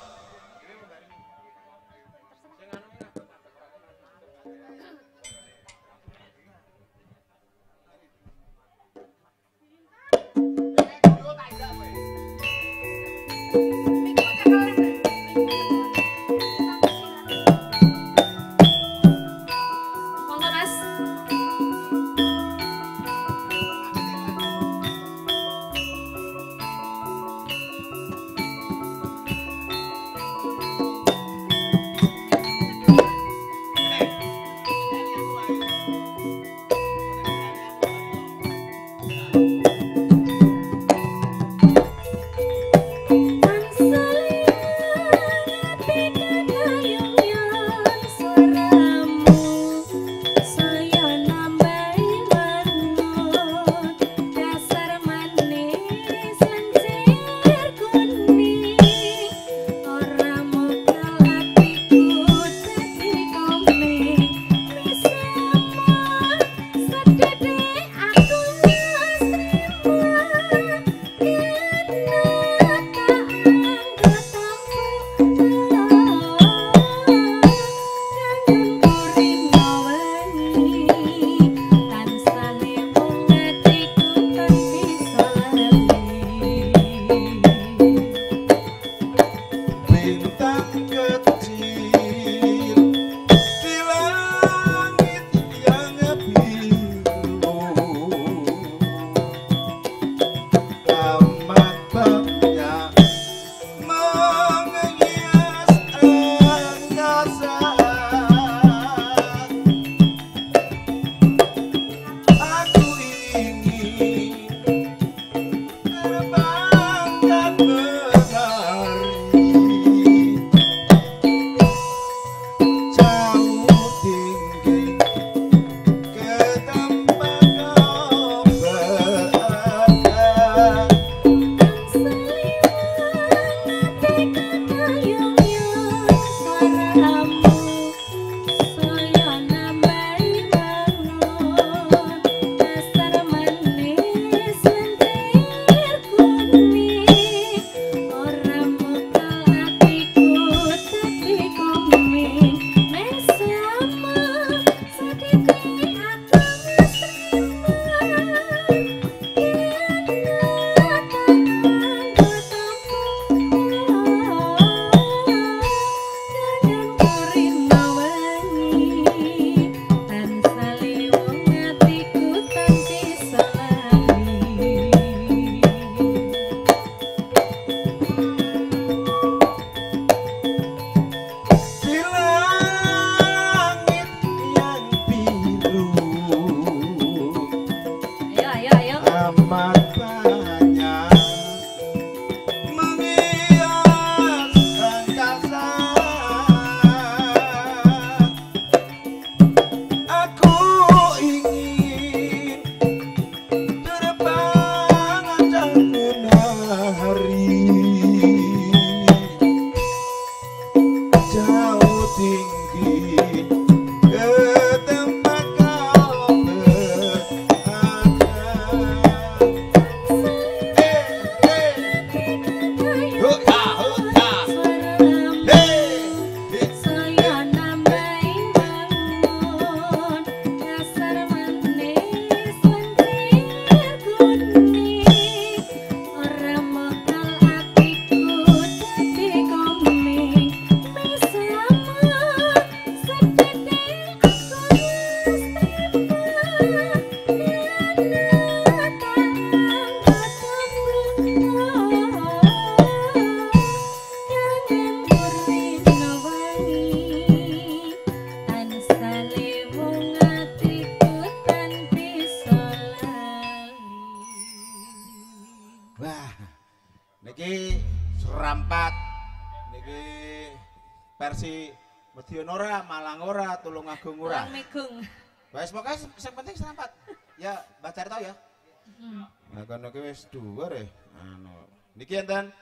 Wis dhuwur e. Anu. Niki enten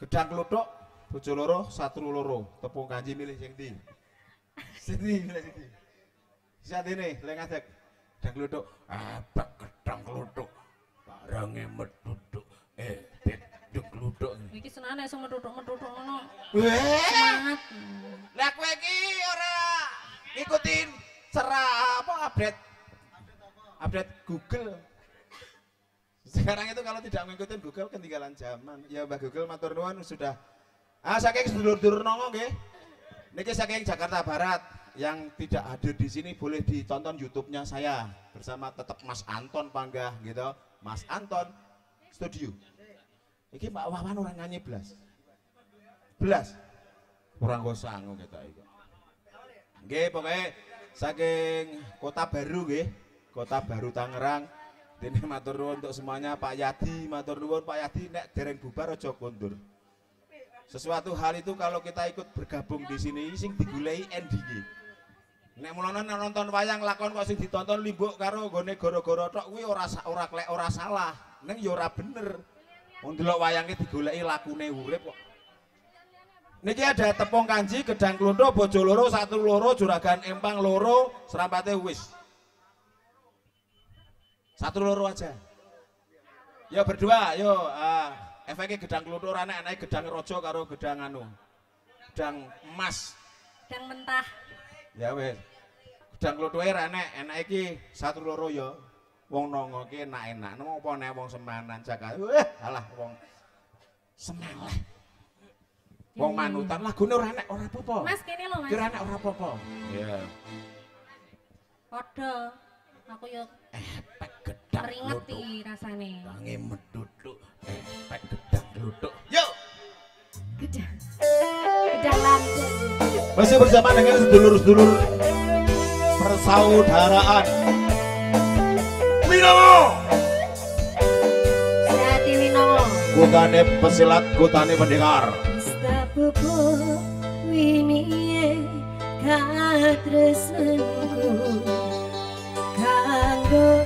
gedang kluthuk bojo loro, satru loro. Tepung kanji milih sing ndi? Sing ndi milih sing ndi? Saat ini, le ngadeg. Gedang kluthuk. Apa gedang kluthuk? Barangnya meduduk. Eh, beduk kluthuk. Iki senane sing metutuk-metutuk ngono. Semangat. lah kowe iki ora ngikutin serah apa update update Google. Sekarang itu kalau tidak mengikuti Google ketinggalan zaman. Ya Mbak Google matur nuwun sudah ah saking sedulur-dulur nongo nggih. Niki saking Jakarta Barat yang tidak hadir di sini boleh ditonton YouTube-nya saya bersama tetap Mas Anton Panggah gitu. Mas Anton Studio. Iki Mbak Wawan orang nyanyi belas. Belas. Kurang kok sangu kita iki. Nggih, saking Kota Baru nggih, Kota Baru Tangerang. Dene matur nuwun untuk semuanya Pak Yadi, matur nuwun Pak Yadi nek dereng bubar aja kondur. Sesuatu hal itu kalau kita ikut bergabung di sini sing digulai endinge. Nek mulane nonton wayang lakon kok sing ditonton limbuk karo gone goro-goro tok kuwi ora ora klek ora salah. Ning ya ora bener. Wong delok wayange digoleki lakune urip kok. Niki ada tepung kanji, gedang kluthuk, bojo loro, satu loro, juragan empang loro, serampate wis. Satu loro aja. Yo berdua, yo ah, efeknya gedang kluthuk ora enak, enake gedang rojo karo gedang anu. Gedang emas. Dan mentah. Ya wis. Gedang kluthuke ra enak, enake iki satu loro yo. Wong nongo ki enak-enak. Nemu apa nek wong semanan Jakarta. Wah, alah wong semeleh. Wong manutan lagune ora enak, ora apa-apa. Mas kene lho, Mas. Kira enak ora apa-apa. Iya. Padha. Aku yo Efek gedang iki rasane. Tangi meduduk, efek gedang kluthuk. Yuk, Gedang. Gedang London. masih bersama dengan sedulur-sedulur persaudaraan. Winomo, Sehati Winomo. kutane pesilat, kutane pendengar. Pesta bobo winie katresnanku kanggo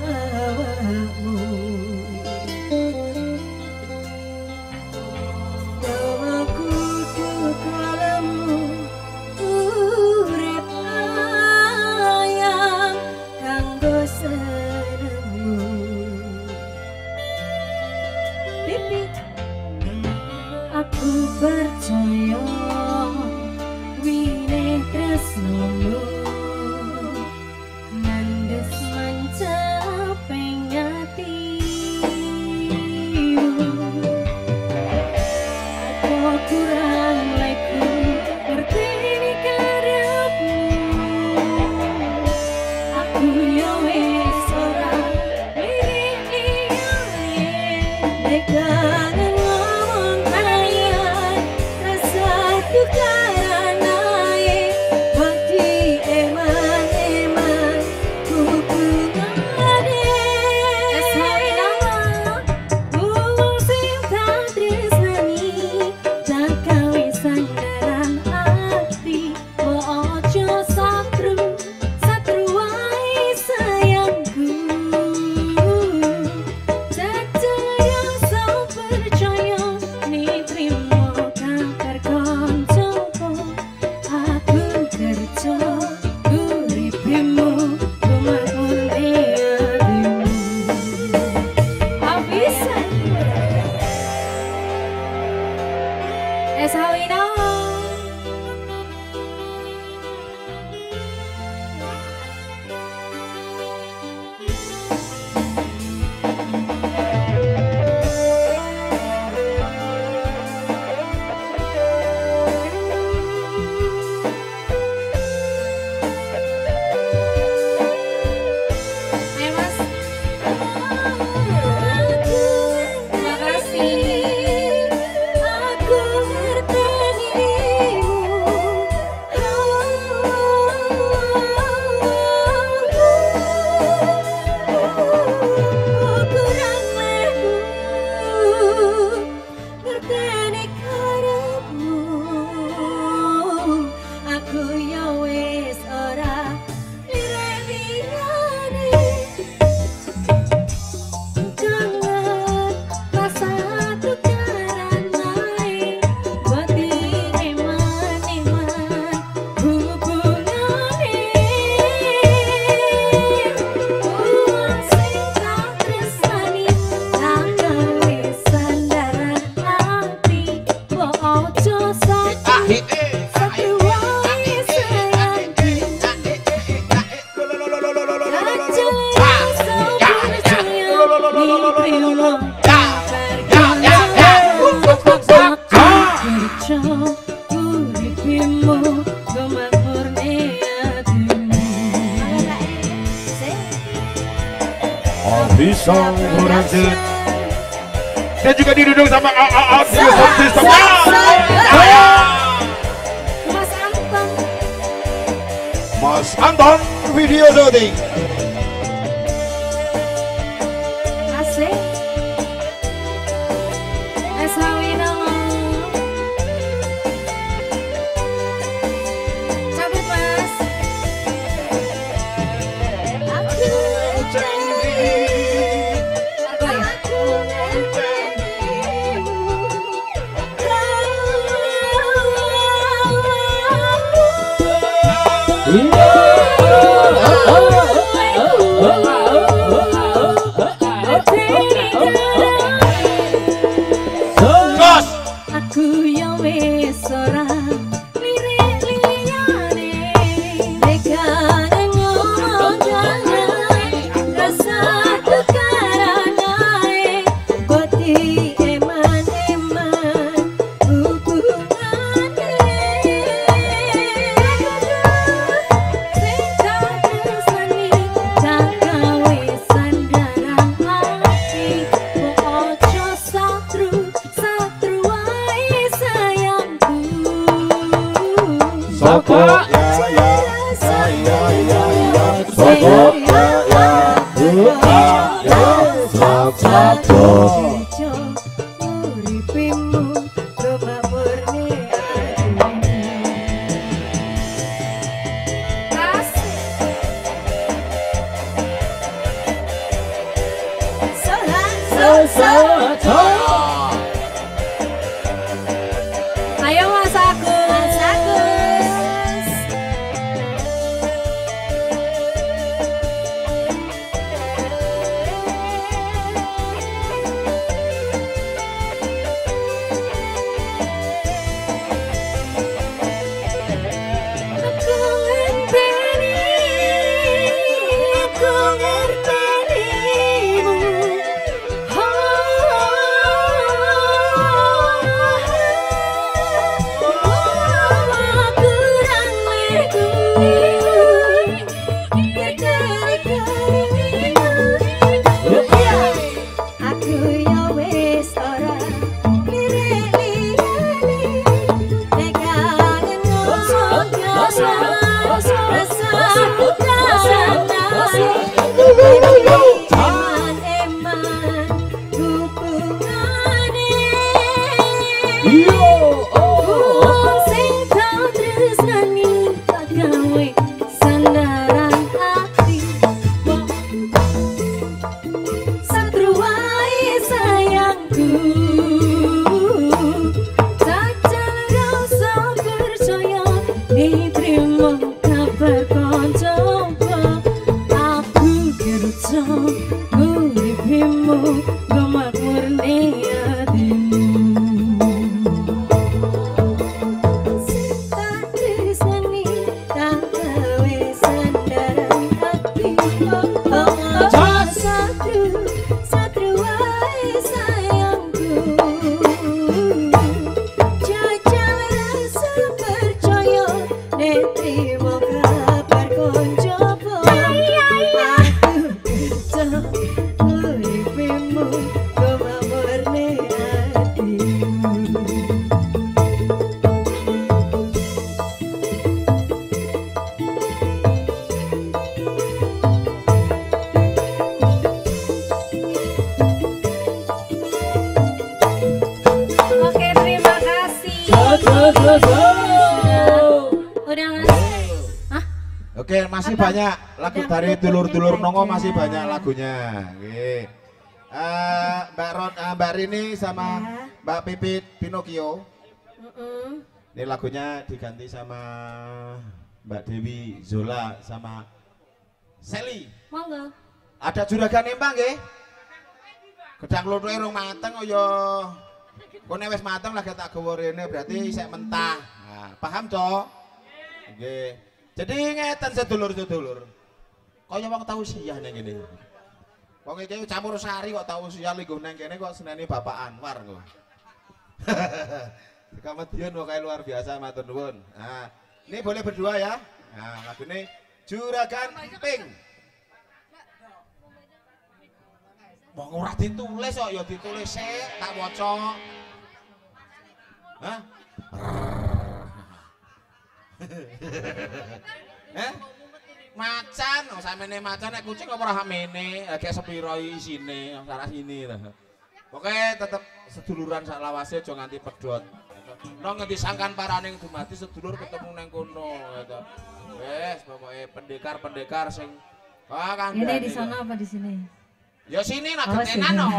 Thank you. dulur-dulur Nongo masih banyak lagunya. Uh, Mbak Ron, uh, Mbak Rini sama Mbak Pipit Pinocchio. Ini lagunya diganti sama Mbak Dewi Zola sama Sally. Monggo. Ada juragan empang nggih? Gedang luthuke rung mateng kaya kone wis mateng lagi tak gawa berarti saya mentah. Nah, paham, Cok? Nggih. Jadi ngeten sedulur-sedulur. Kaya wong tau siah ning kene. Wong iki campur sari kok tau siah lingguh nang kene kok seneni Bapak Anwar kok. (laughs) Kamedian kok kayak luar biasa matur nuwun. Nah, ini boleh berdua ya. Nah, lagune Juragan Pink. Wong ora ditulis kok ya ditulis sik tak waca. Hah? (laughs) Eh? Macan, oh samene macan nek kucing apa ora hamene, agak sepiro isine, salah sini lah. Oke, tetep seduluran sak lawase aja nganti pedhot. No nganti sangkan paraning dumadi sedulur ketemu nang kono gitu. Wes, pokoke pendekar-pendekar sing Wah, Kang. Ini di sana apa di sini? Ya sini nak Oh, getenan sini. no.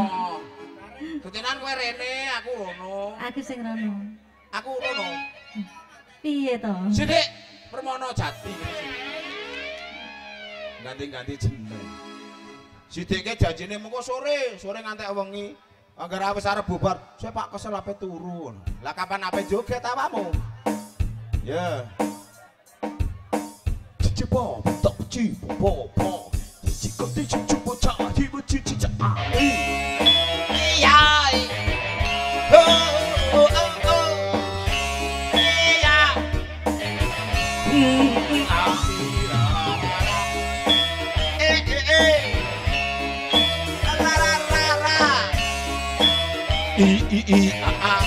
Getenan kowe rene, aku rono. Aku sing rono. Aku rono. Piye to? Sidik Permono Jati. Ganti-ganti jeneng. Sidike janjine mengko sore, sore ngantek wengi. Anggar wis arep bubar, saya Pak kesel ape turu. Lah kapan ape joget awamu? Ya. Cici pop, tak cici pop, pop. Cici kok cici cupo cari cici cici ai. Iya. Oh, oh, oh, e, e, e.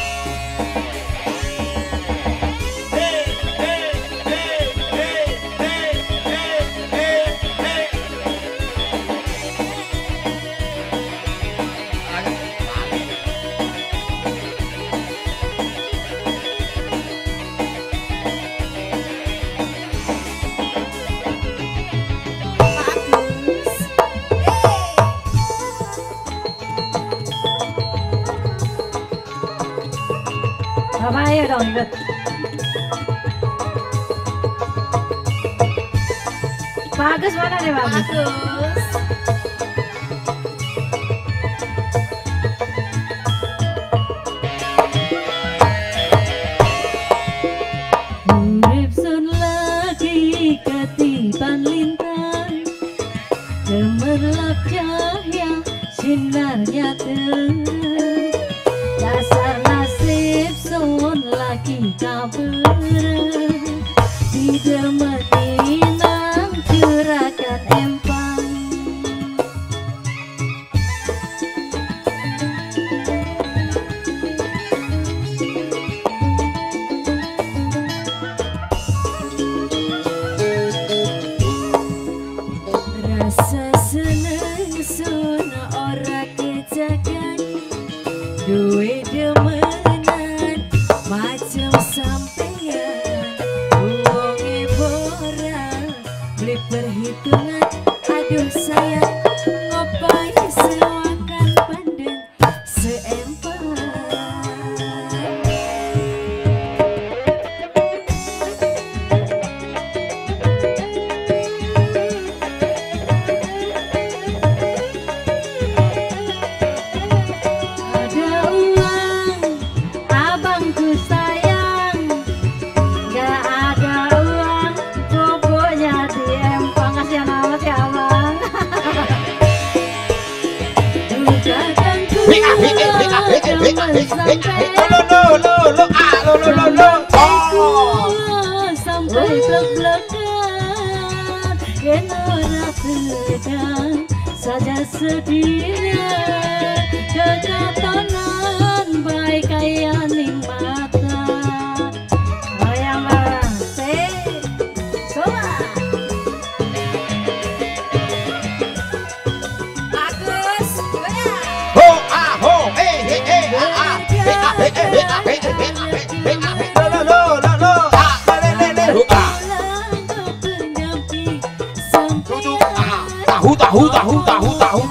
ayaw daw ni Ruth. Bagus mana ni bagus? Bagus. Lo, lo, lo, lo, ah, lo, lo, lo, lo. Oh. Sampai blek-blekan Kenora sedang saja sedihnya Kekatonan baik kaya ning Tahu tahu tahu tahu tahu tutuk kentang cok.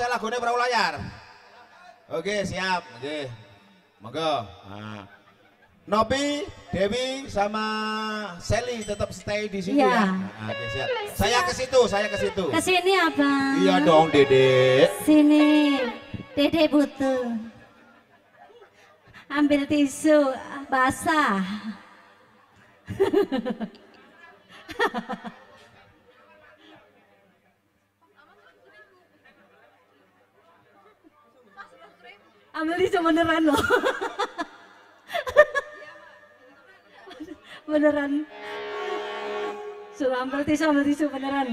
saya lagunya perahu layar. Oke, siap. Oke, Monggo. Nah. Nopi, Dewi sama Sally tetap stay di sini ya. ya. Nah, oke, siap. Saya ke situ, saya ke situ. Ke sini, apa? Iya dong, Dede. Sini. Dede butuh. Ambil tisu basah. (laughs) Ambil itu beneran loh. beneran. Suruh ambil tisu, ambil tisu beneran.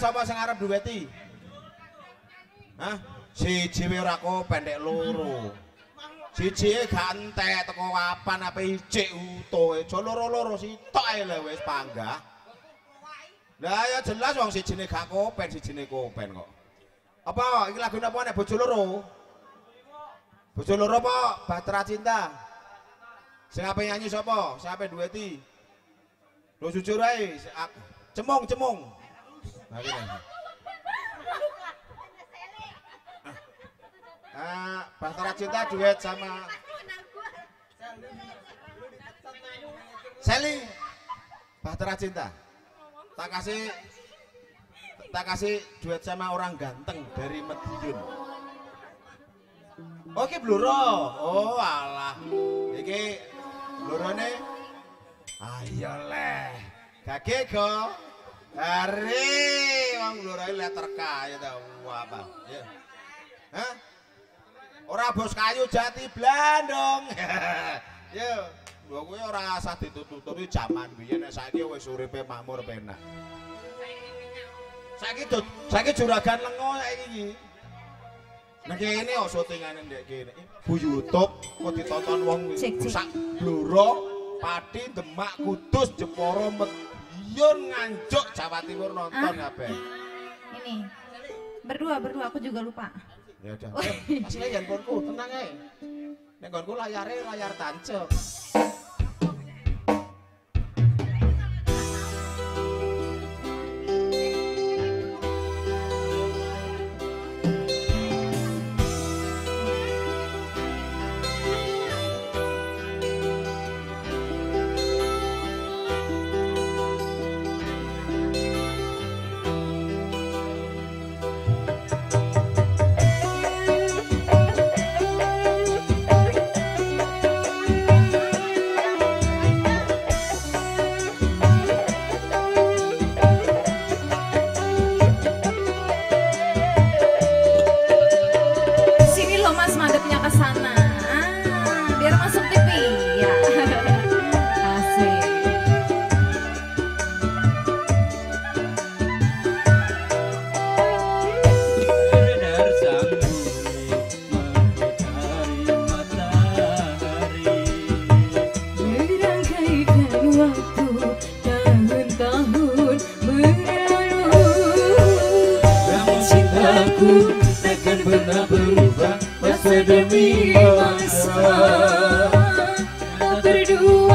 Sapa sing arep duweti? Hah? Siji wae ora kok pendek loro. Siji e gak entek teko kapan ape ijik utuhe. Jo loro-loro sitok ae lho wis panggah. Lah ya jelas wong sijine gak kopen, sijine kopen kok. Apa iki lagune apa nek bojo loro? Bojo loro apa Bahtera Cinta? Sing ape nyanyi sapa? Sing ape duweti? Lo jujur ae, se- ak- Nah, gini. Ah, Bahtera Cinta duet sama Sally. Bahtera Cinta. Tak kasih tak kasih duet sama orang ganteng dari Madiun. Oke, Bluro. Oh, alah. Iki blurone Ayo leh. Kake kok. Hari wong blurone letter K ya ta apa? Ya. Hah? Ora bos kayu jati blandong. (laughs) Yo, gua kuwi ora asah ditututi jaman biyen nek saiki wis uripe makmur penak. Saiki dut, saiki juragan lengo saiki iki. Nah kene kok syutingane ndek kene. Bu YouTube kok ditonton wong sak Bluro, Pati, Demak, Kudus, Jepara, Medion, Nganjuk, Jawa Timur nonton kabeh. Ini. Berdua, berdua aku juga lupa. Ya udah. Asli handphoneku, tenang ae. Nek nggonku layare layar tancep. Kita berdua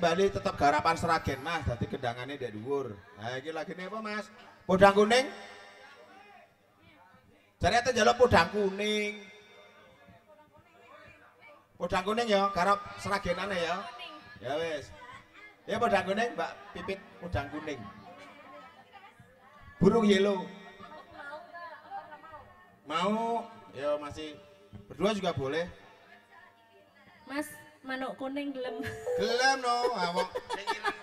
kembali tetap garapan Seragen, Mas. Dadi kendangane ndek dhuwur. Nah, iki lagine apa, Mas? Podang kuning. Jare ate njaluk podang kuning. Podang kuning ya, garap Seragenane ya. Ya wis. Ya podang kuning, Mbak Pipit podang kuning. Burung yellow. Mau? Ya masih berdua juga boleh. Mas, manuk kuning gelem. Gelem no awak. Sing ireng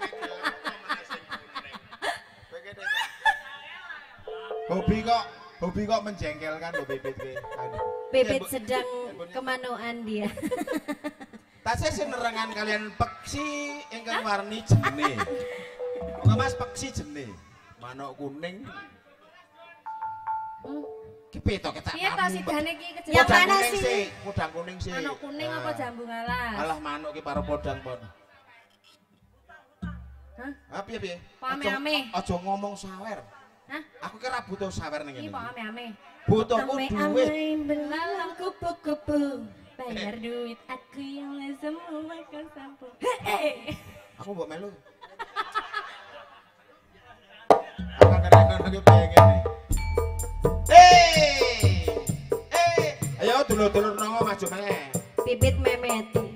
hobi kok hobi kok menjengkelkan lo bibit ke bibit sedang kemanuan dia. (laughs) Tasnya senerangan kalian peksi ingkang warni jene. jenih Mas peksi jene, manuk kuning. Hmm. Ki peto ketak. Piye to sidane iki Yang kejadian? Podang mana sih? Podang kuning sih. Manuk kuning apa jambu ngalas? Alah manuk ki para podang pon. Hah? Ah piye piye? Kok ame-ame? Aja- ngomong sawer. Hah? Aku kira butuh sawer ning Iki ngene. kok ame-ame. Butuhku duit. Belalang kupu-kupu. Bayar duit aku yang lazim memakan sampo. Hei. Aku mbok melu. Aku kira ngono ki pengen nih. Ayo dulur-dulur nongo maju meneh. Bibit memeti.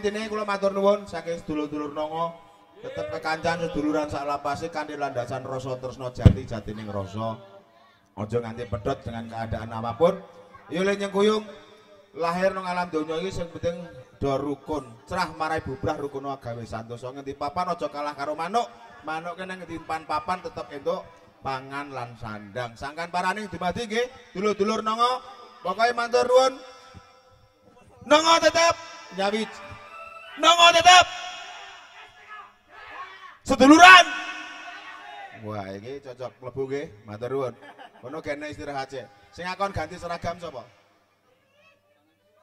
Intinya kula matur nuwun saking sedulur-dulur nongo tetep kekancan seduluran sak lapase kanthi landasan rasa tresna jati jatining rasa. Aja nganti pedhot dengan keadaan apa pun. Ya le nyengkuyung lahir nang alam donya iki sing penting do rukun. Cerah marai bubrah rukun gawe santosa ngendi papan aja kalah karo manuk. Manuk kene pan papan tetep entuk pangan lan sandang. Sangkan paraning dimati nggih dulur-dulur nongo. Pokoke matur nuwun Nongo tetap nyawit. Nongo tetap seduluran. Wah, ini cocok mlebu nggih, matur nuwun. Kono kene istirahat cek. Sing akon ganti seragam sapa?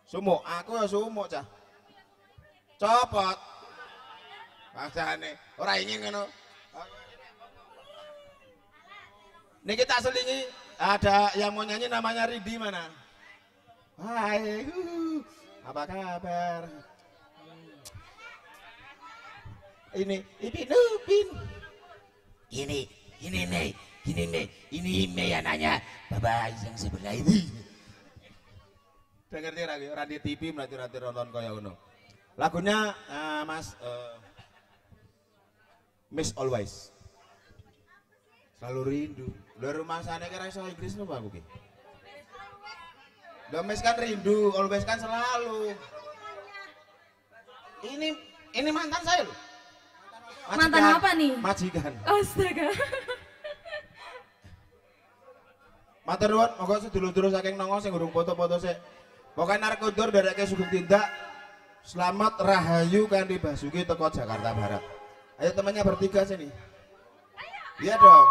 Sumuk, aku ya sumuk cah. Copot. Maksane ora ingin ngono. Niki tak selingi ada yang mau nyanyi namanya Ridi mana? Hai, apa kabar? Ini Ipin Upin. Ini, ini nih, ini nih, ini Ime yang nanya, Bapak yang sebelah ini. Udah ngerti lagi, di TV berarti nanti nonton kaya ngono. Lagunya eh, Mas eh, Miss Always. Selalu rindu. Lo rumah sana kira iso Inggris lho aku ki. Lo Miss kan rindu, always kan selalu. Ini ini mantan saya loh. Mantan apa nih? Majikan. Astaga Matur nuwun, moga sedulur-dulur saking nongo sing urung foto-foto sik. Pokoke narkodur dereke sugeng tindak. Selamat Rahayu kanthi Basuki teko Jakarta Barat. Ayo temannya bertiga sini. Iya dong.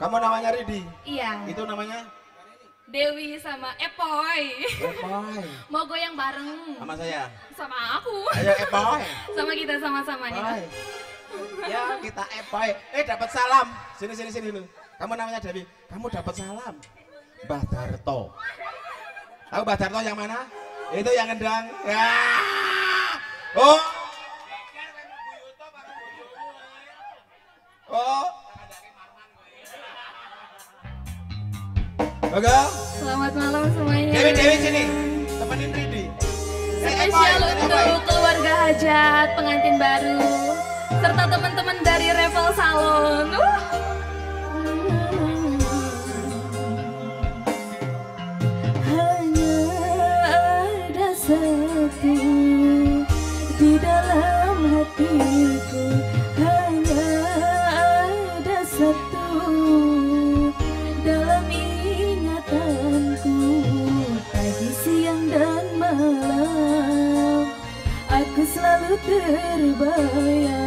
Kamu namanya Ridi. Iya Itu namanya Dewi sama Epoy Epoy. (laughs) Mau goyang bareng Sama saya. Sama aku Ayo Epoy. (laughs) Sama kita sama-sama nih Epoy. Ya kita Epoy. Eh dapat salam. Sini sini sini lu. Kamu namanya Dewi. Kamu dapat salam. Mbah Darto. Tahu Mbah Darto yang mana? Itu yang ngendang. Ya. Oh. Oke. Selamat malam semuanya Dewi Dewi sini. Temenin Ridi. Spesial untuk keluarga hajat, pengantin baru Serta teman-teman dari Revel Salon Uh. Terbayang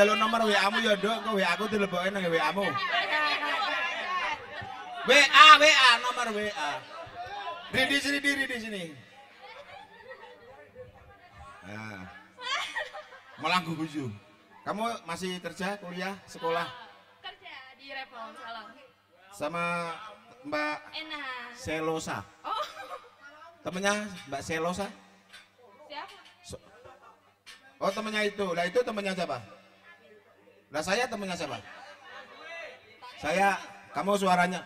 jalur nomor WA-mu ya, Dok. Kok WA aku dilebokin nang WA-mu. WA, WA, nomor WA. Rindi sini, di Rindi sini. Nah. Malah guguju. Kamu masih kerja, kuliah, sekolah Kerja di Revel Salon. sama Mbak Enak. Selosa. Oh, Temennya Mbak Selosa? siapa? So- Oh temennya itu, lah itu temennya siapa? Lah saya temennya siapa? Saya, kamu suaranya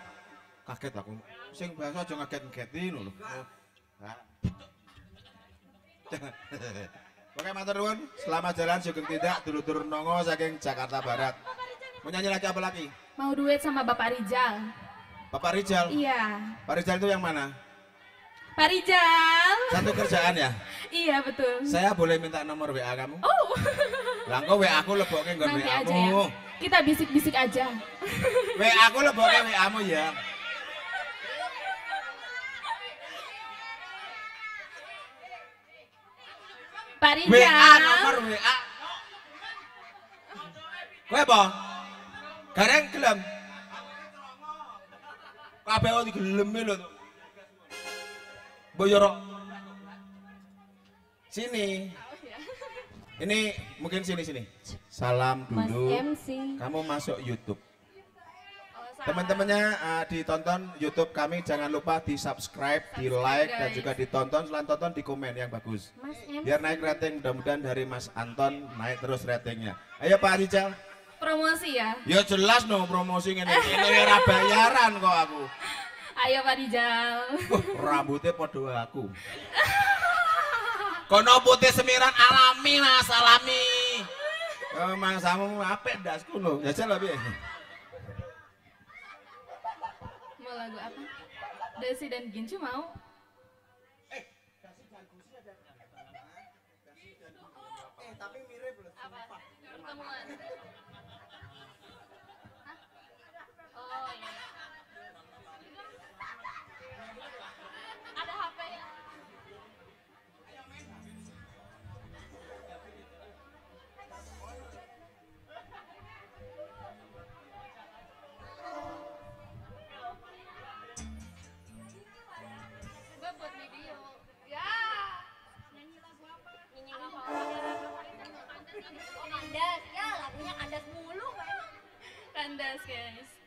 kaget aku. Sing bahasa aja ngaget-ngagetin lho. Nah. (laughs) Oke matur nuwun, selamat jalan sugeng tidak dulur-dulur nongo saking Jakarta Barat. Mau nyanyi lagi apa lagi? Mau duet sama Bapak Rijal. Bapak Rijal. Iya. Pak Rijal itu yang mana? Pak Rijal. Satu kerjaan ya? (laughs) Iya betul. Saya boleh minta nomor WA kamu? Oh, (laughs) Lah WA aku lebokke nggon aja ya. WA-mu. Kita bisik-bisik aja. (laughs) WA aku lebokke WA-mu ya. Pak WA nomor WA. Kowe apa? Gareng gelem. Kabeh kok digelemi lho. Boyoro. Sini. Ini mungkin sini sini. Salam Mas dulu. MC. Kamu masuk YouTube. Oh. Teman-temannya eh, ditonton YouTube kami jangan lupa di subscribe, di like dan juga ditonton selain tonton di komen yang bagus. Mas MC. Biar naik rating mudah-mudahan dari Mas Anton naik terus ratingnya. Ayo Pak Rijal. Promosi ya. Ya jelas no promosi ngene. Ini ora bayaran kok aku. Ayo Pak Rijal. Wah, rambutnya podo aku. (laughs) Kono putih semiran alami Mas, alami. Oh, Mas kamu apik dasku lho. Jajal lah piye? Mau lagu apa? Desi dan Gincu mau? Kandas, guys.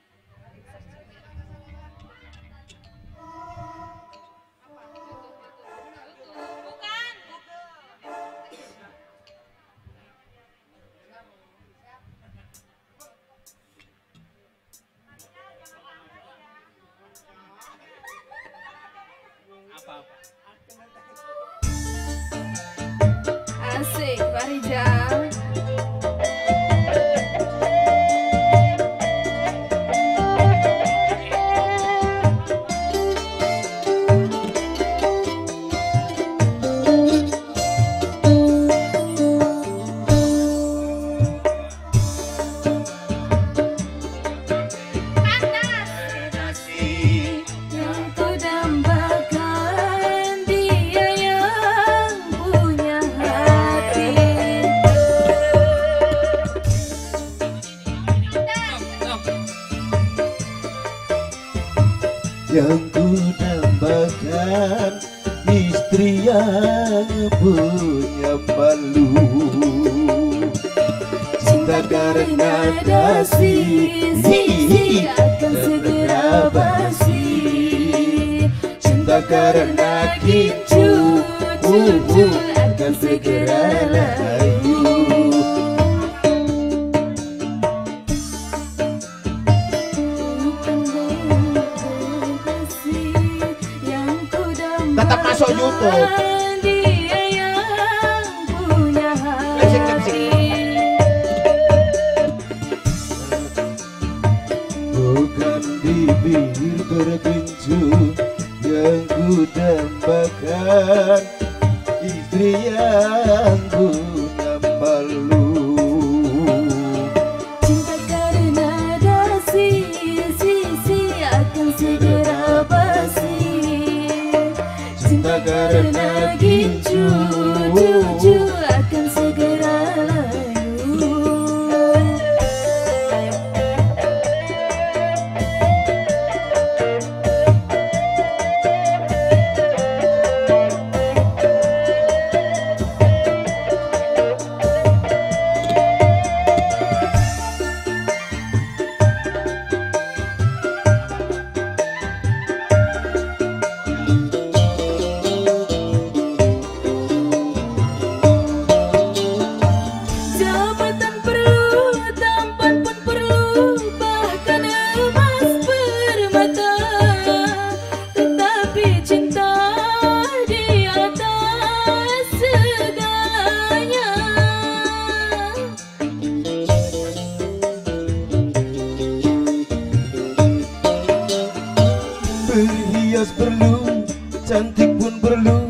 Berhias perlu, cantik pun perlu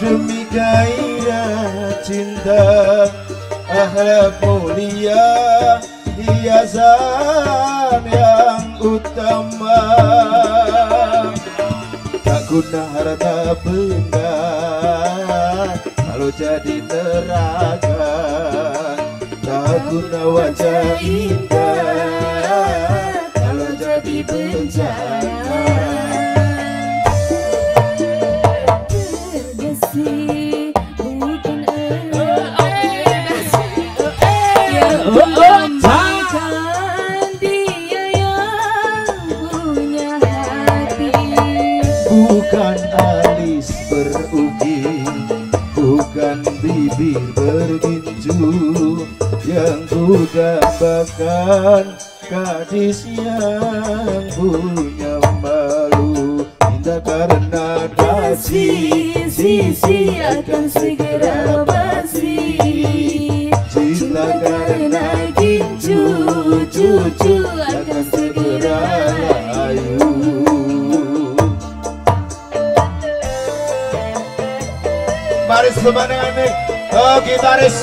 Demi gairah cinta. Akhlak mulia, hiasan yang utama guna harta benda. Kalau jadi neraka Tak guna wajah indah dambakan Gadis yang punya malu. Cinta karena kasih Sisi akan segera basi Cinta karena gincu Cucu akan segera layu. Baris pemandangan nih oh, Gitaris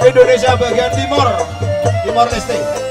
Indonesia bagian timur bora nesse daí.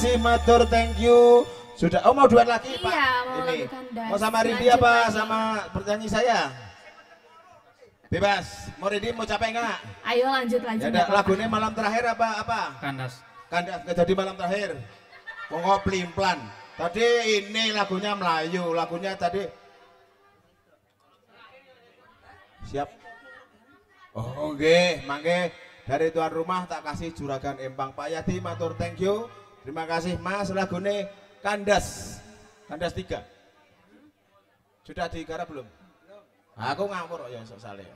Kasih matur thank you. Sudah oh mau duet lagi pak? Iya, mau ini. mau sama Lanjut apa lagi. sama bernyanyi saya? Bebas. Mau Rindy mau capek enggak Ayo lanjut lanjut. ya lagunya malam terakhir apa apa? Kandas. kandas nggak jadi malam terakhir. Pokok pelimplan tadi ini lagunya Melayu. Lagunya tadi siap. Oh oke mangke. Dari tuan rumah tak kasih juragan empang Pak Yadi matur thank you terima kasih mas. Lagune kandas. Kandas tiga. Sudah digarap belum? Aku ngamur ya sok saleh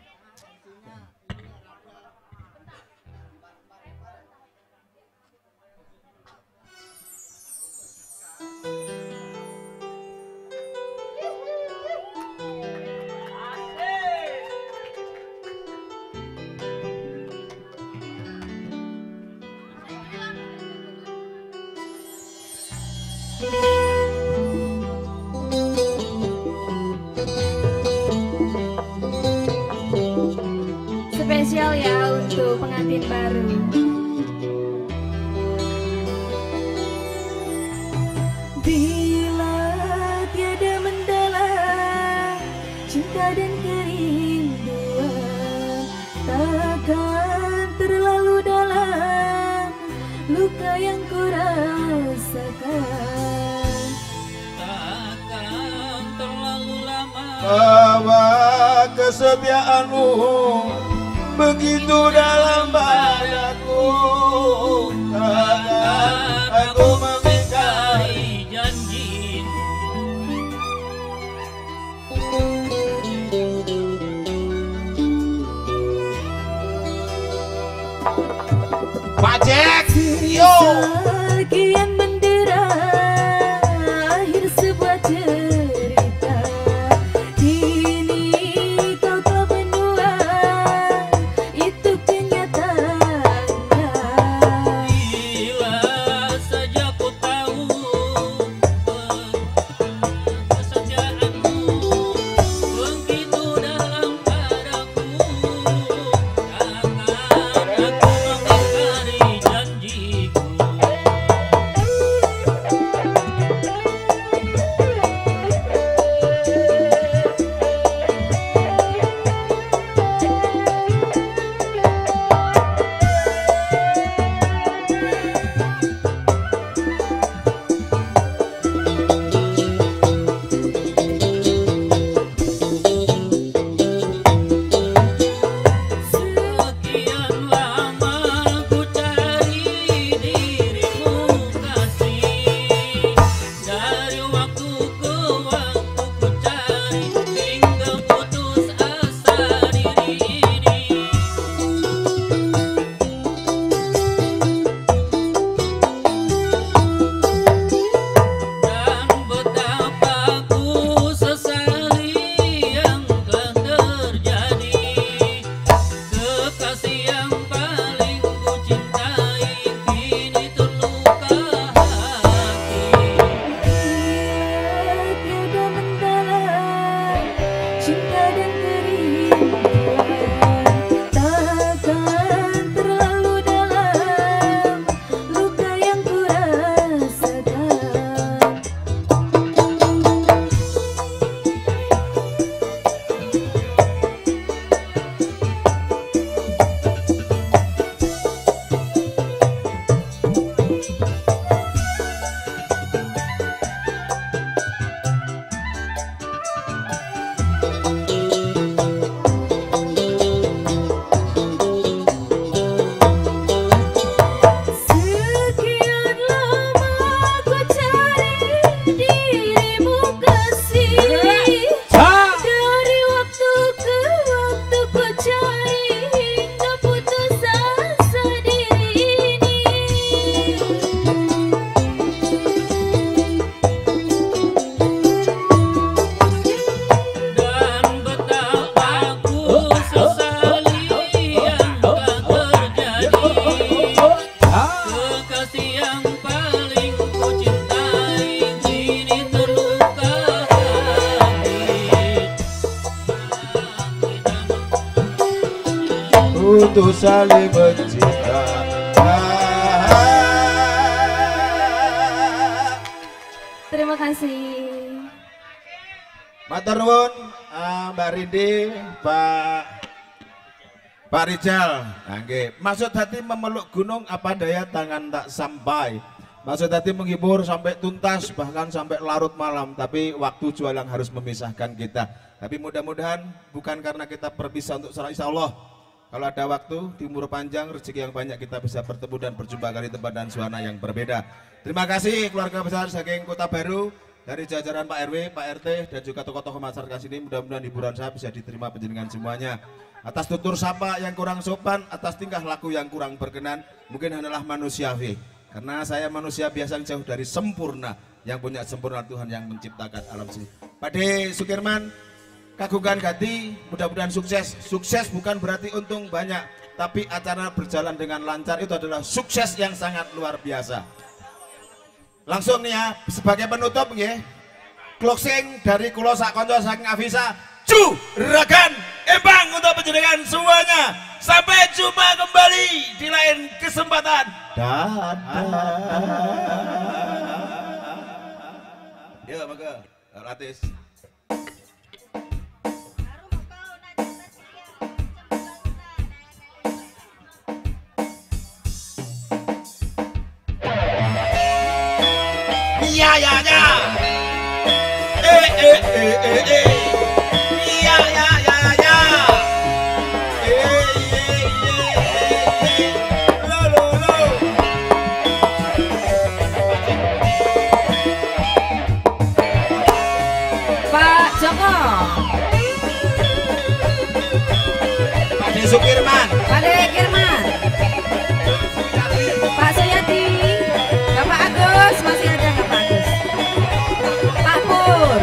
pengantin baru. Bila tiada mendalam cinta dan kerinduan takkan terlalu dalam luka yang ku rasakan. Takkan terlalu lama Bahwa kesetiaanmu begitu dalam padaku aku Pak Rijal. Nggih. Maksud hati memeluk gunung apa daya tangan tak sampai. Maksud hati menghibur sampai tuntas bahkan sampai larut malam tapi waktu jualan harus memisahkan kita. Tapi mudah-mudahan bukan karena kita berpisah untuk secara insya Allah. Kalau ada waktu, timur panjang, rezeki yang banyak kita bisa bertemu dan berjumpa kali tempat dan suasana yang berbeda. Terima kasih keluarga besar saking Kota Baru dari jajaran Pak RW, Pak RT dan juga tokoh-tokoh masyarakat sini. Mudah-mudahan hiburan saya bisa diterima penjenengan semuanya. Atas tutur sapa yang kurang sopan, atas tingkah laku yang kurang berkenan, mungkin hanyalah manusiawi. Karena saya manusia biasa jauh dari sempurna, yang punya sempurna Tuhan yang menciptakan alam sini. Pak D. Sukirman, kagungan ganti, mudah-mudahan sukses. Sukses bukan berarti untung banyak, tapi acara berjalan dengan lancar itu adalah sukses yang sangat luar biasa. Langsung nih ya, sebagai penutup nggih. Closing dari kulo sak kanca saking Avisa, juragan ebang eh, untuk penjenengan semuanya sampai jumpa kembali di lain kesempatan. Dadah. Ya maka ratis Ade Sukirman. Ade Kirman. Pak Suyati. Bapak Agus masih ada nggak Pak Agus? Pak Pur.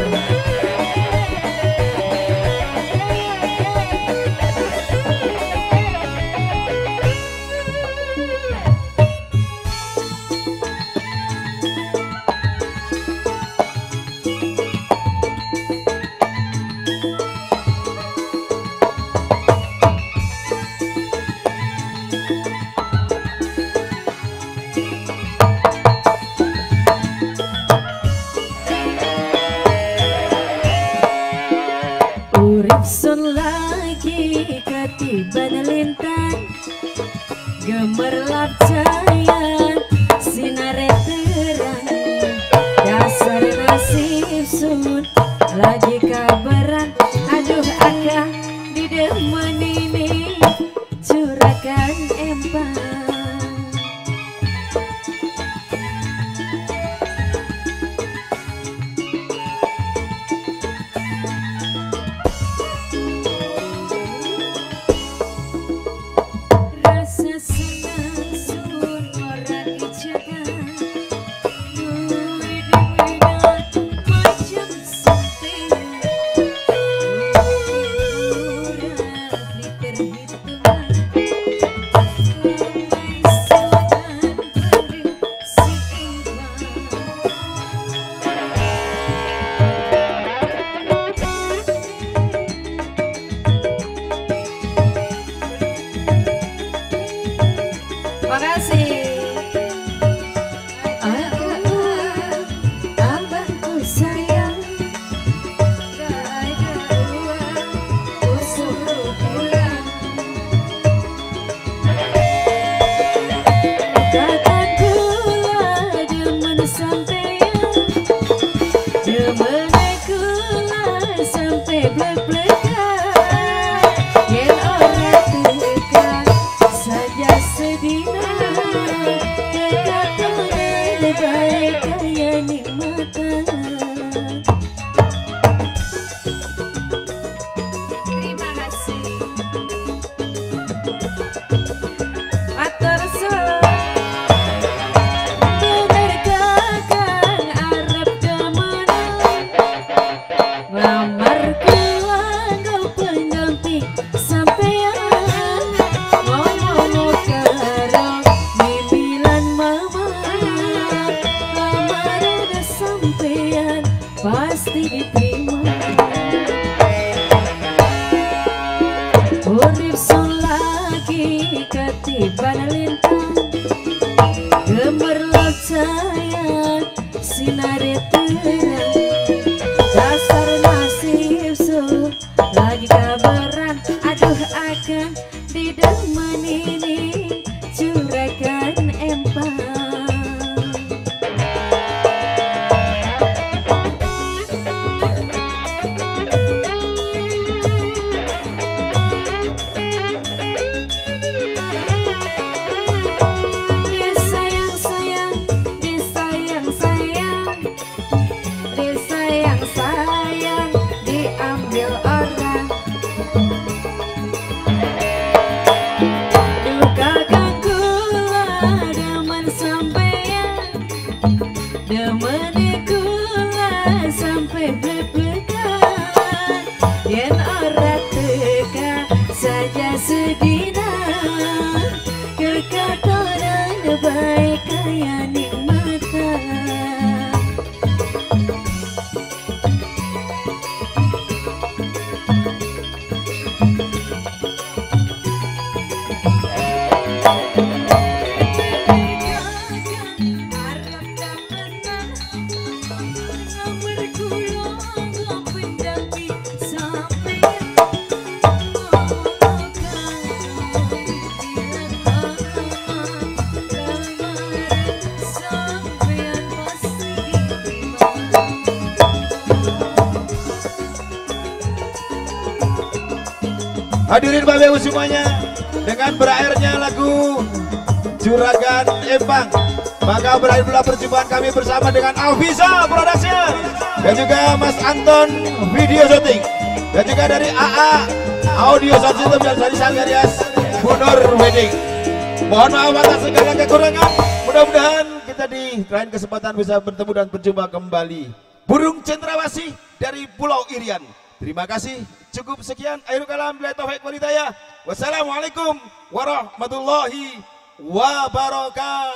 Maka berakhirlah perjumpaan kami bersama dengan Alvisa Production dan juga Mas Anton Video Shooting dan juga dari AA Audio Sound System dan dari Sanggarias Bunur Wedding. Mohon maaf atas segala kekurangan. Mudah-mudahan kita di lain kesempatan bisa bertemu dan berjumpa kembali. Burung Cendrawasih dari Pulau Irian. Terima kasih. Cukup sekian. Akhirul kalam. Bila taufik walidayah. Wassalamualaikum warahmatullahi wabarakatuh.